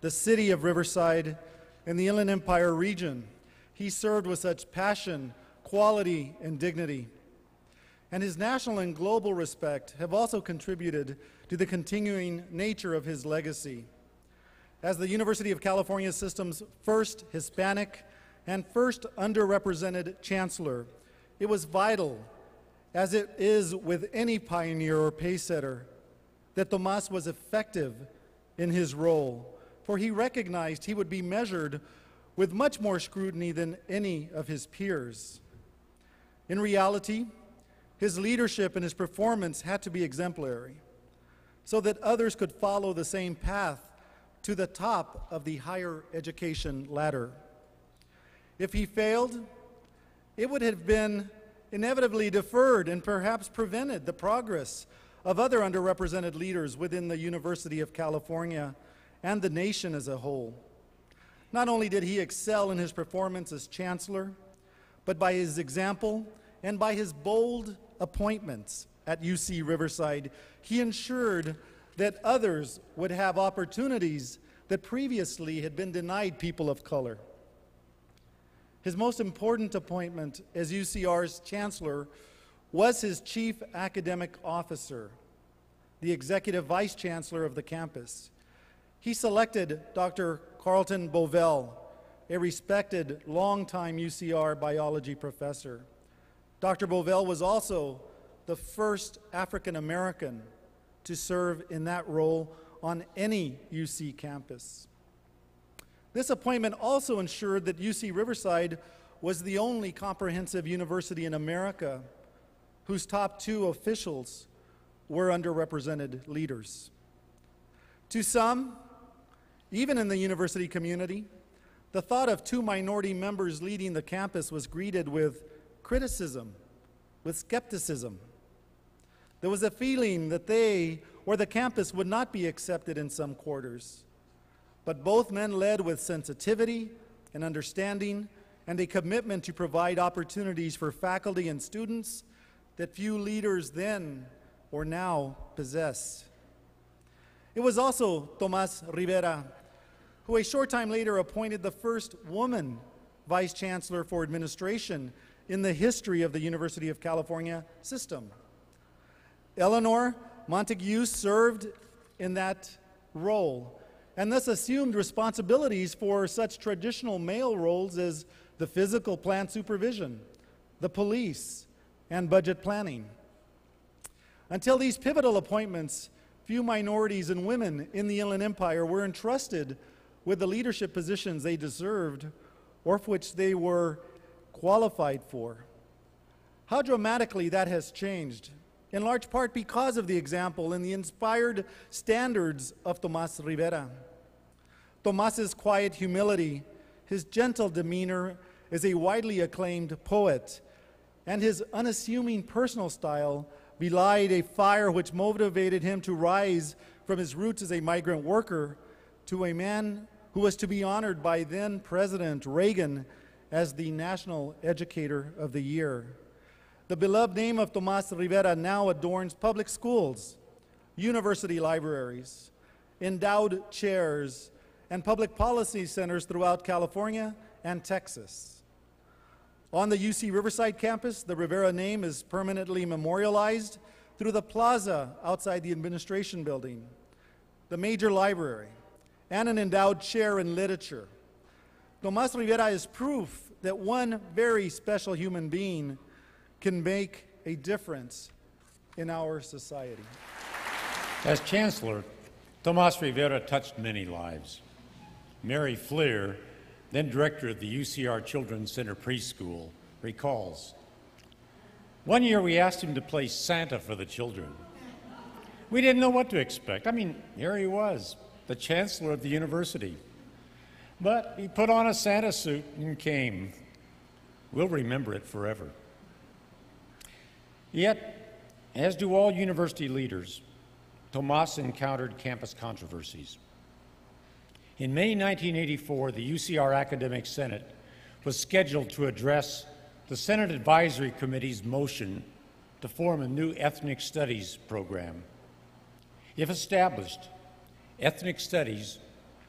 the city of Riverside, and the Inland Empire region. He served with such passion, quality, and dignity. And his national and global respect have also contributed to the continuing nature of his legacy. As the University of California system's first Hispanic and first underrepresented chancellor, it was vital, as it is with any pioneer or pacesetter, that Tomas was effective in his role, for he recognized he would be measured with much more scrutiny than any of his peers. In reality, his leadership and his performance had to be exemplary so that others could follow the same path to the top of the higher education ladder. If he failed, it would have been inevitably deferred and perhaps prevented the progress of other underrepresented leaders within the University of California and the nation as a whole. Not only did he excel in his performance as chancellor, but by his example and by his bold appointments at UC Riverside, he ensured that others would have opportunities that previously had been denied people of color. His most important appointment as UCR's chancellor was his chief academic officer, the executive vice chancellor of the campus. He selected Dr. Carlton Bovell, a respected longtime UCR biology professor. Dr. Bovell was also the first African American to serve in that role on any UC campus. This appointment also ensured that UC Riverside was the only comprehensive university in America whose top two officials were underrepresented leaders. To some, even in the university community, the thought of two minority members leading the campus was greeted with criticism, with skepticism. There was a feeling that they or the campus would not be accepted in some quarters. But both men led with sensitivity and understanding and a commitment to provide opportunities for faculty and students that few leaders then or now possess. It was also Tomas Rivera who a short time later appointed the first woman vice chancellor for administration in the history of the University of California system. Eleanor Montague served in that role and thus assumed responsibilities for such traditional male roles as the physical plant supervision, the police, and budget planning. Until these pivotal appointments, few minorities and women in the Inland Empire were entrusted with the leadership positions they deserved or for which they were qualified for. How dramatically that has changed, in large part because of the example and the inspired standards of Tomas Rivera. Tomas's quiet humility, his gentle demeanor as a widely acclaimed poet, and his unassuming personal style belied a fire which motivated him to rise from his roots as a migrant worker to a man who was to be honored by then President Reagan as the National Educator of the Year. The beloved name of Tomas Rivera now adorns public schools, university libraries, endowed chairs, and public policy centers throughout California and Texas. On the UC Riverside campus, the Rivera name is permanently memorialized through the plaza outside the administration building, the major library, and an endowed chair in literature. Tomas Rivera is proof that one very special human being can make a difference in our society. As Chancellor, Tomas Rivera touched many lives. Mary Fleer, then director of the UCR Children's Center Preschool, recalls One year we asked him to play Santa for the children. We didn't know what to expect. I mean, here he was, the chancellor of the university. But he put on a Santa suit and came. We'll remember it forever. Yet, as do all university leaders, Tomas encountered campus controversies. In May 1984, the UCR Academic Senate was scheduled to address the Senate Advisory Committee's motion to form a new ethnic studies program. If established, ethnic studies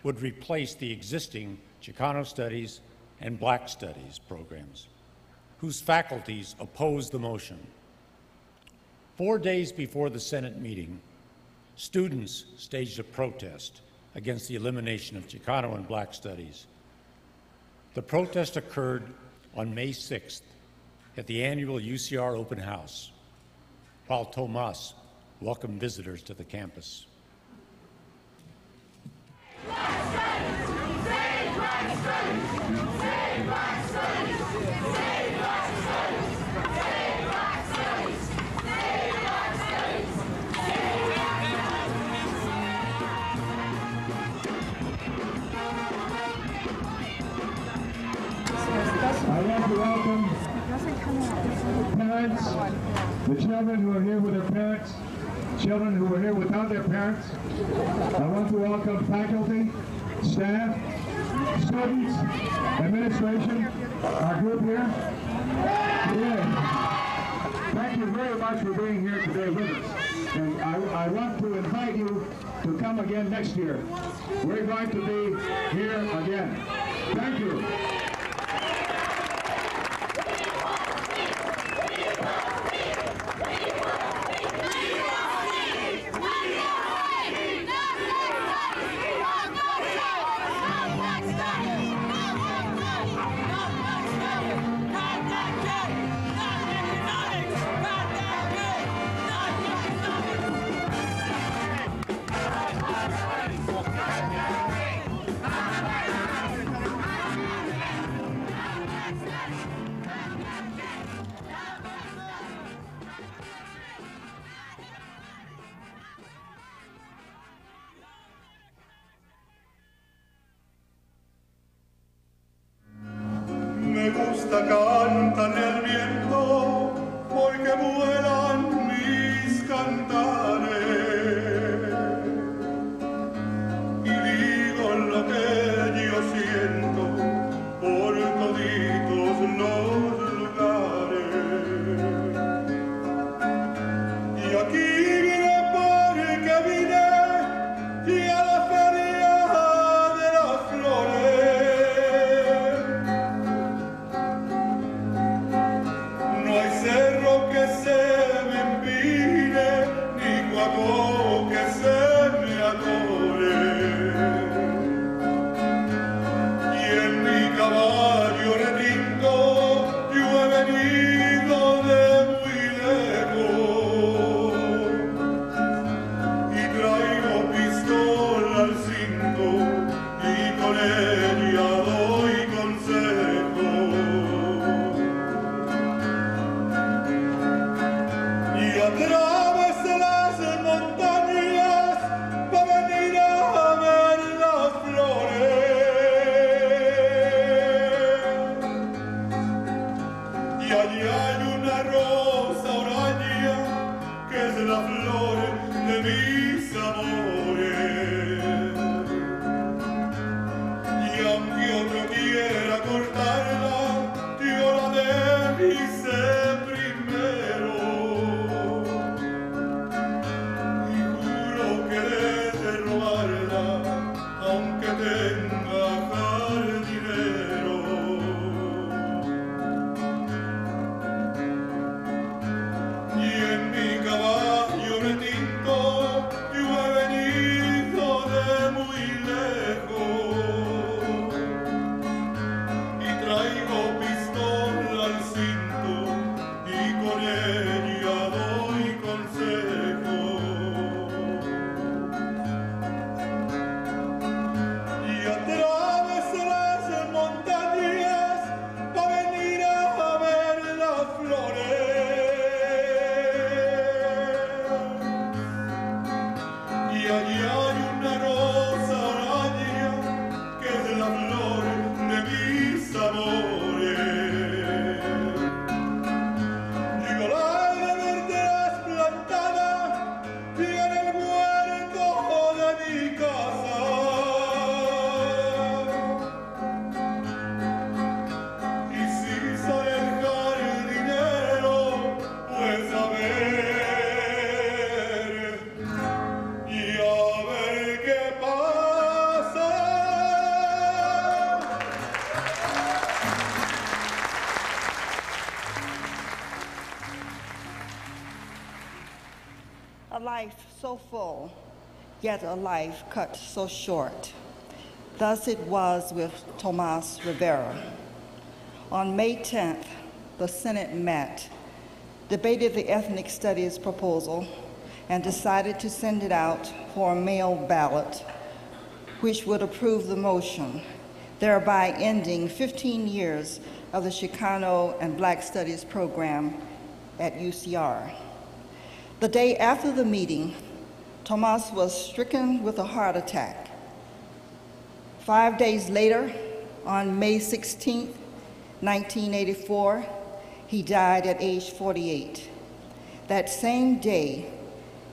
would replace the existing Chicano Studies and Black Studies programs, whose faculties opposed the motion. Four days before the Senate meeting, students staged a protest against the elimination of Chicano and Black Studies. The protest occurred on May 6th at the annual UCR Open House, while Tomas welcomed visitors to the campus. The children who are here with their parents, children who are here without their parents. I want to welcome faculty, staff, students, administration, our group here. Yeah. Thank you very much for being here today with us. And I, I want to invite you to come again next year. We're going to be here again. Thank you. Full, yet a life cut so short. Thus it was with Tomas Rivera. On May 10th, the Senate met, debated the ethnic studies proposal, and decided to send it out for a mail ballot, which would approve the motion, thereby ending 15 years of the Chicano and Black Studies program at UCR. The day after the meeting, Tomas was stricken with a heart attack. Five days later, on May 16, 1984, he died at age 48. That same day,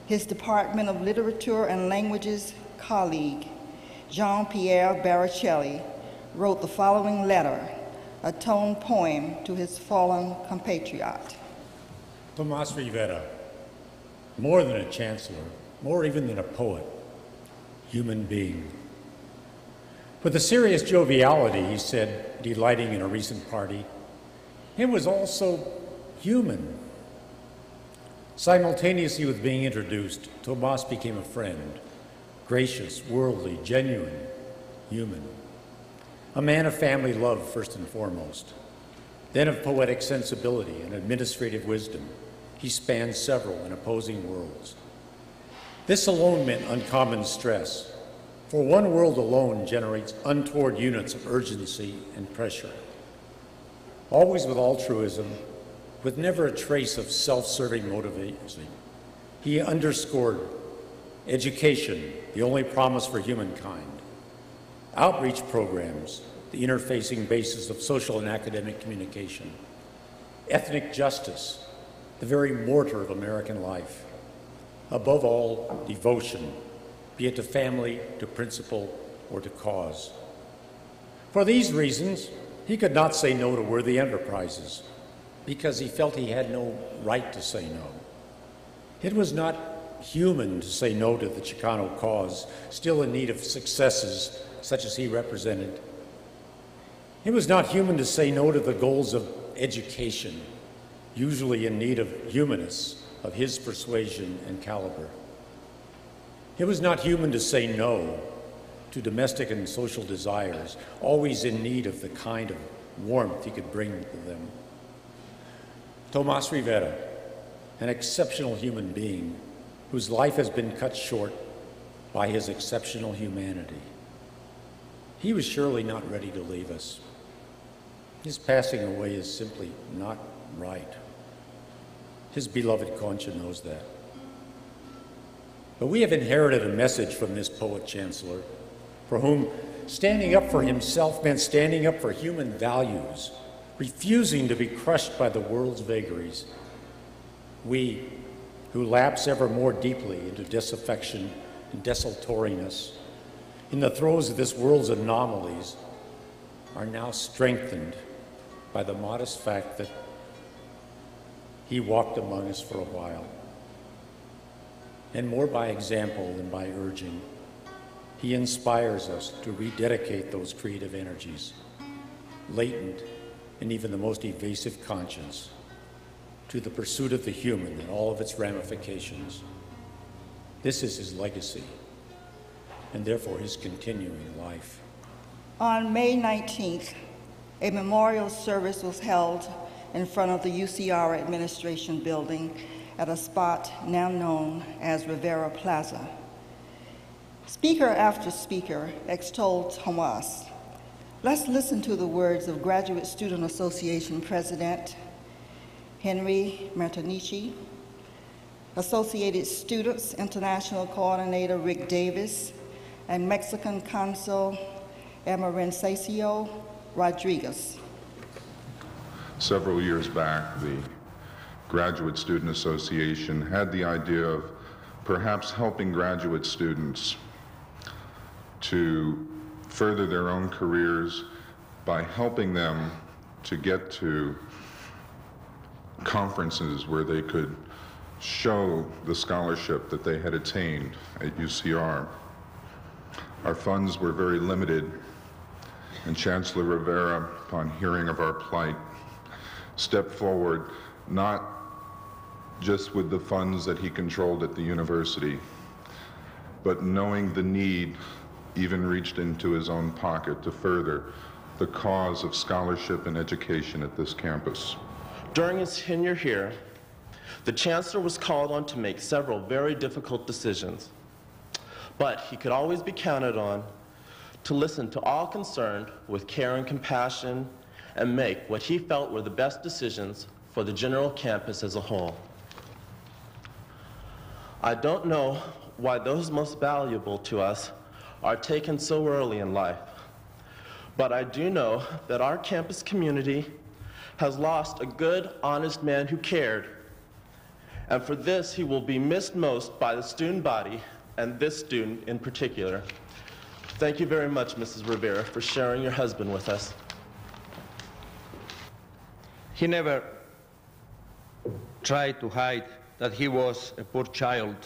his Department of Literature and Languages colleague, Jean Pierre Barricelli, wrote the following letter, a tone poem to his fallen compatriot. Tomas Rivera, more than a chancellor, more even than a poet, human being. With a serious joviality, he said, delighting in a recent party, he was also human. Simultaneously with being introduced, Tomas became a friend, gracious, worldly, genuine, human. A man of family love, first and foremost, then of poetic sensibility and administrative wisdom. He spanned several and opposing worlds. This alone meant uncommon stress, for one world alone generates untoward units of urgency and pressure. Always with altruism, with never a trace of self serving motivation, he underscored education, the only promise for humankind, outreach programs, the interfacing basis of social and academic communication, ethnic justice, the very mortar of American life. Above all, devotion, be it to family, to principle, or to cause. For these reasons, he could not say no to worthy enterprises because he felt he had no right to say no. It was not human to say no to the Chicano cause, still in need of successes such as he represented. It was not human to say no to the goals of education, usually in need of humanists of his persuasion and caliber. It was not human to say no to domestic and social desires, always in need of the kind of warmth he could bring to them. Tomas Rivera, an exceptional human being whose life has been cut short by his exceptional humanity. He was surely not ready to leave us. His passing away is simply not right. His beloved Concha knows that. But we have inherited a message from this poet chancellor, for whom standing up for himself meant standing up for human values, refusing to be crushed by the world's vagaries. We, who lapse ever more deeply into disaffection and desultoriness, in the throes of this world's anomalies, are now strengthened by the modest fact that he walked among us for a while. And more by example than by urging, he inspires us to rededicate those creative energies, latent in even the most evasive conscience, to the pursuit of the human and all of its ramifications. This is his legacy, and therefore his continuing life. On May 19th, a memorial service was held in front of the UCR administration building at a spot now known as Rivera Plaza. Speaker after speaker extolled Tomas. Let's listen to the words of Graduate Student Association President Henry Martinici, Associated Students International Coordinator Rick Davis, and Mexican Consul Emerencio Rodriguez. Several years back, the Graduate Student Association had the idea of perhaps helping graduate students to further their own careers by helping them to get to conferences where they could show the scholarship that they had attained at UCR. Our funds were very limited, and Chancellor Rivera, upon hearing of our plight, stepped forward not just with the funds that he controlled at the university, but knowing the need, even reached into his own pocket to further the cause of scholarship and education at this campus. During his tenure here, the chancellor was called on to make several very difficult decisions, but he could always be counted on to listen to all concerned with care and compassion and make what he felt were the best decisions for the general campus as a whole. I don't know why those most valuable to us are taken so early in life, but I do know that our campus community has lost a good, honest man who cared. And for this, he will be missed most by the student body and this student in particular. Thank you very much, Mrs. Rivera, for sharing your husband with us. He never tried to hide that he was a poor child,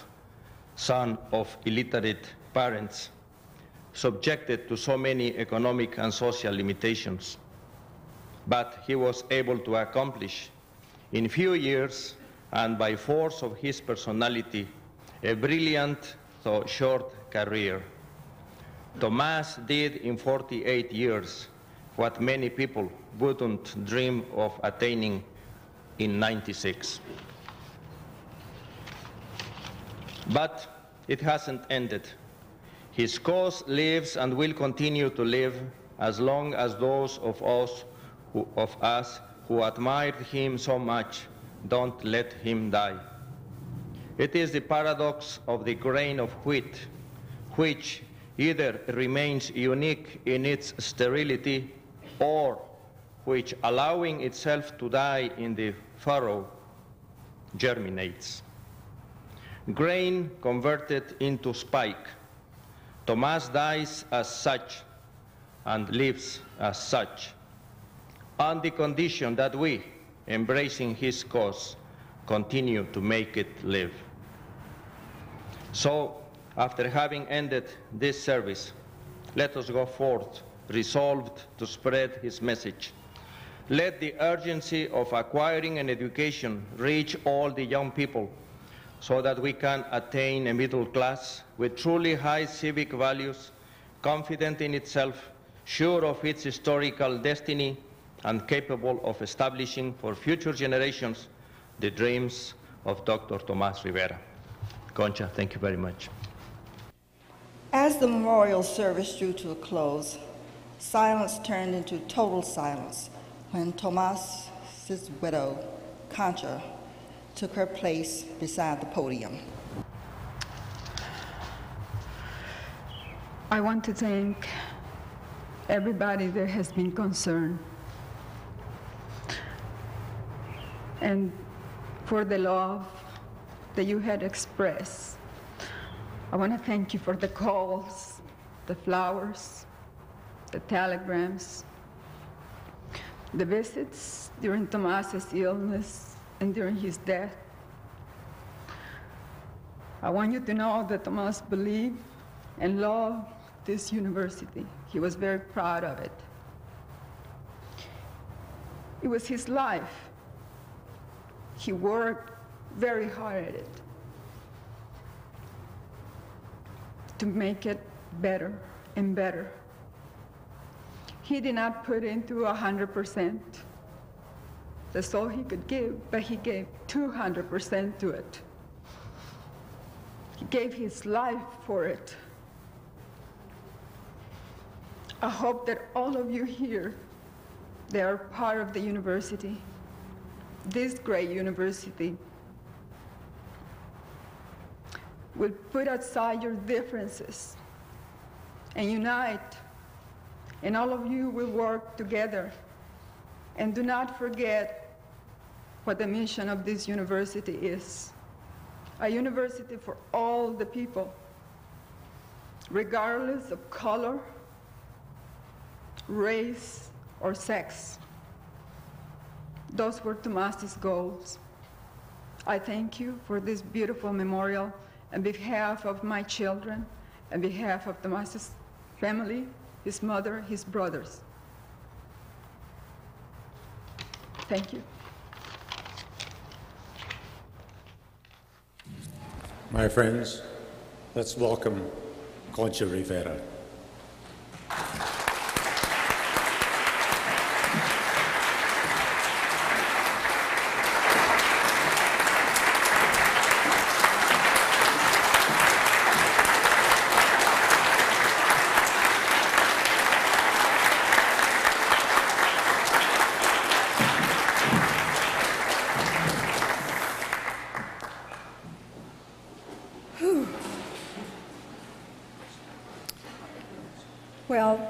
son of illiterate parents, subjected to so many economic and social limitations. But he was able to accomplish in few years and by force of his personality a brilliant though short career. Tomas did in 48 years what many people wouldn't dream of attaining in 96. But it hasn't ended. His cause lives and will continue to live as long as those of us who, of us who admired him so much don't let him die. It is the paradox of the grain of wheat, which either remains unique in its sterility or which, allowing itself to die in the furrow, germinates. Grain converted into spike. Tomas dies as such and lives as such, on the condition that we, embracing his cause, continue to make it live. So, after having ended this service, let us go forth resolved to spread his message. Let the urgency of acquiring an education reach all the young people so that we can attain a middle class with truly high civic values, confident in itself, sure of its historical destiny, and capable of establishing for future generations the dreams of Dr. Tomas Rivera. Concha, thank you very much. As the memorial service drew to a close, silence turned into total silence when Tomas's widow, Concha, took her place beside the podium. I want to thank everybody that has been concerned and for the love that you had expressed. I want to thank you for the calls, the flowers, the telegrams, the visits during Tomas's illness and during his death. I want you to know that Tomas believed and loved this university. He was very proud of it. It was his life. He worked very hard at it to make it better and better. He did not put into 100%. That's all he could give, but he gave 200% to it. He gave his life for it. I hope that all of you here, they are part of the university, this great university, will put aside your differences and unite, and all of you will work together. And do not forget what the mission of this university is a university for all the people, regardless of color, race, or sex. Those were Tomas's goals. I thank you for this beautiful memorial on behalf of my children, on behalf of Tomas's family, his mother, his brothers. Thank you. My friends, let's welcome Concha Rivera. Well,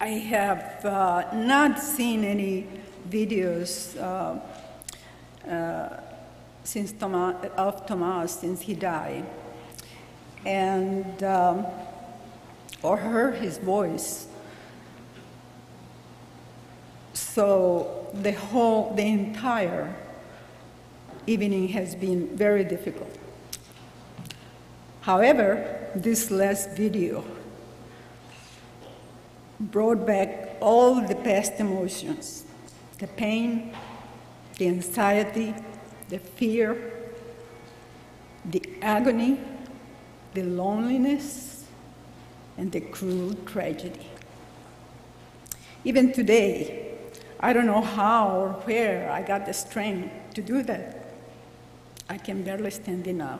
I have uh, not seen any videos uh, uh, since of Thomas since he died, and um, or heard his voice. So the whole, the entire evening has been very difficult. However, this last video brought back all the past emotions the pain, the anxiety, the fear, the agony, the loneliness, and the cruel tragedy. Even today, I don't know how or where I got the strength to do that. I can barely stand it now.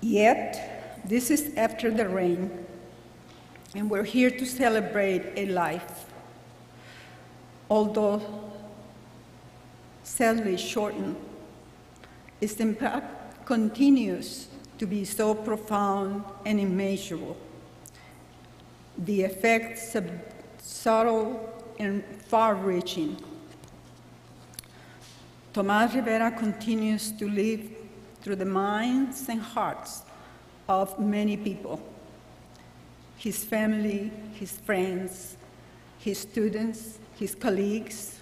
Yet, this is after the rain, and we're here to celebrate a life. Although sadly shortened, its impact continues to be so profound and immeasurable. The effects subtle and far reaching. Tomas Rivera continues to live through the minds and hearts of many people his family, his friends, his students, his colleagues,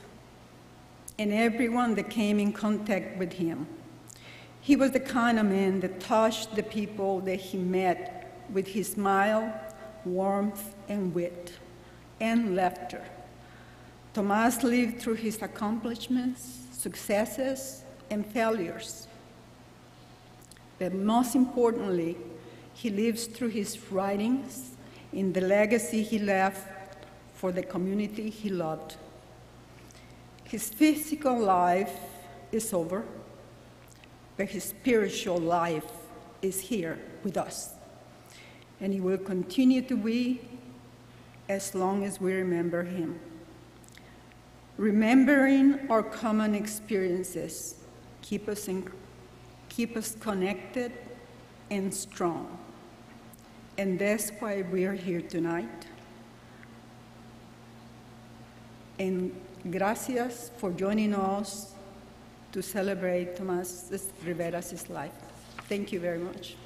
and everyone that came in contact with him. He was the kind of man that touched the people that he met with his smile, warmth, and wit, and laughter. Tomas lived through his accomplishments, successes, and failures. But most importantly, he lives through his writings in the legacy he left for the community he loved. His physical life is over, but his spiritual life is here with us. And he will continue to be as long as we remember him. Remembering our common experiences keep us in keep us connected and strong. And that's why we are here tonight. And gracias for joining us to celebrate Tomas Rivera's life. Thank you very much.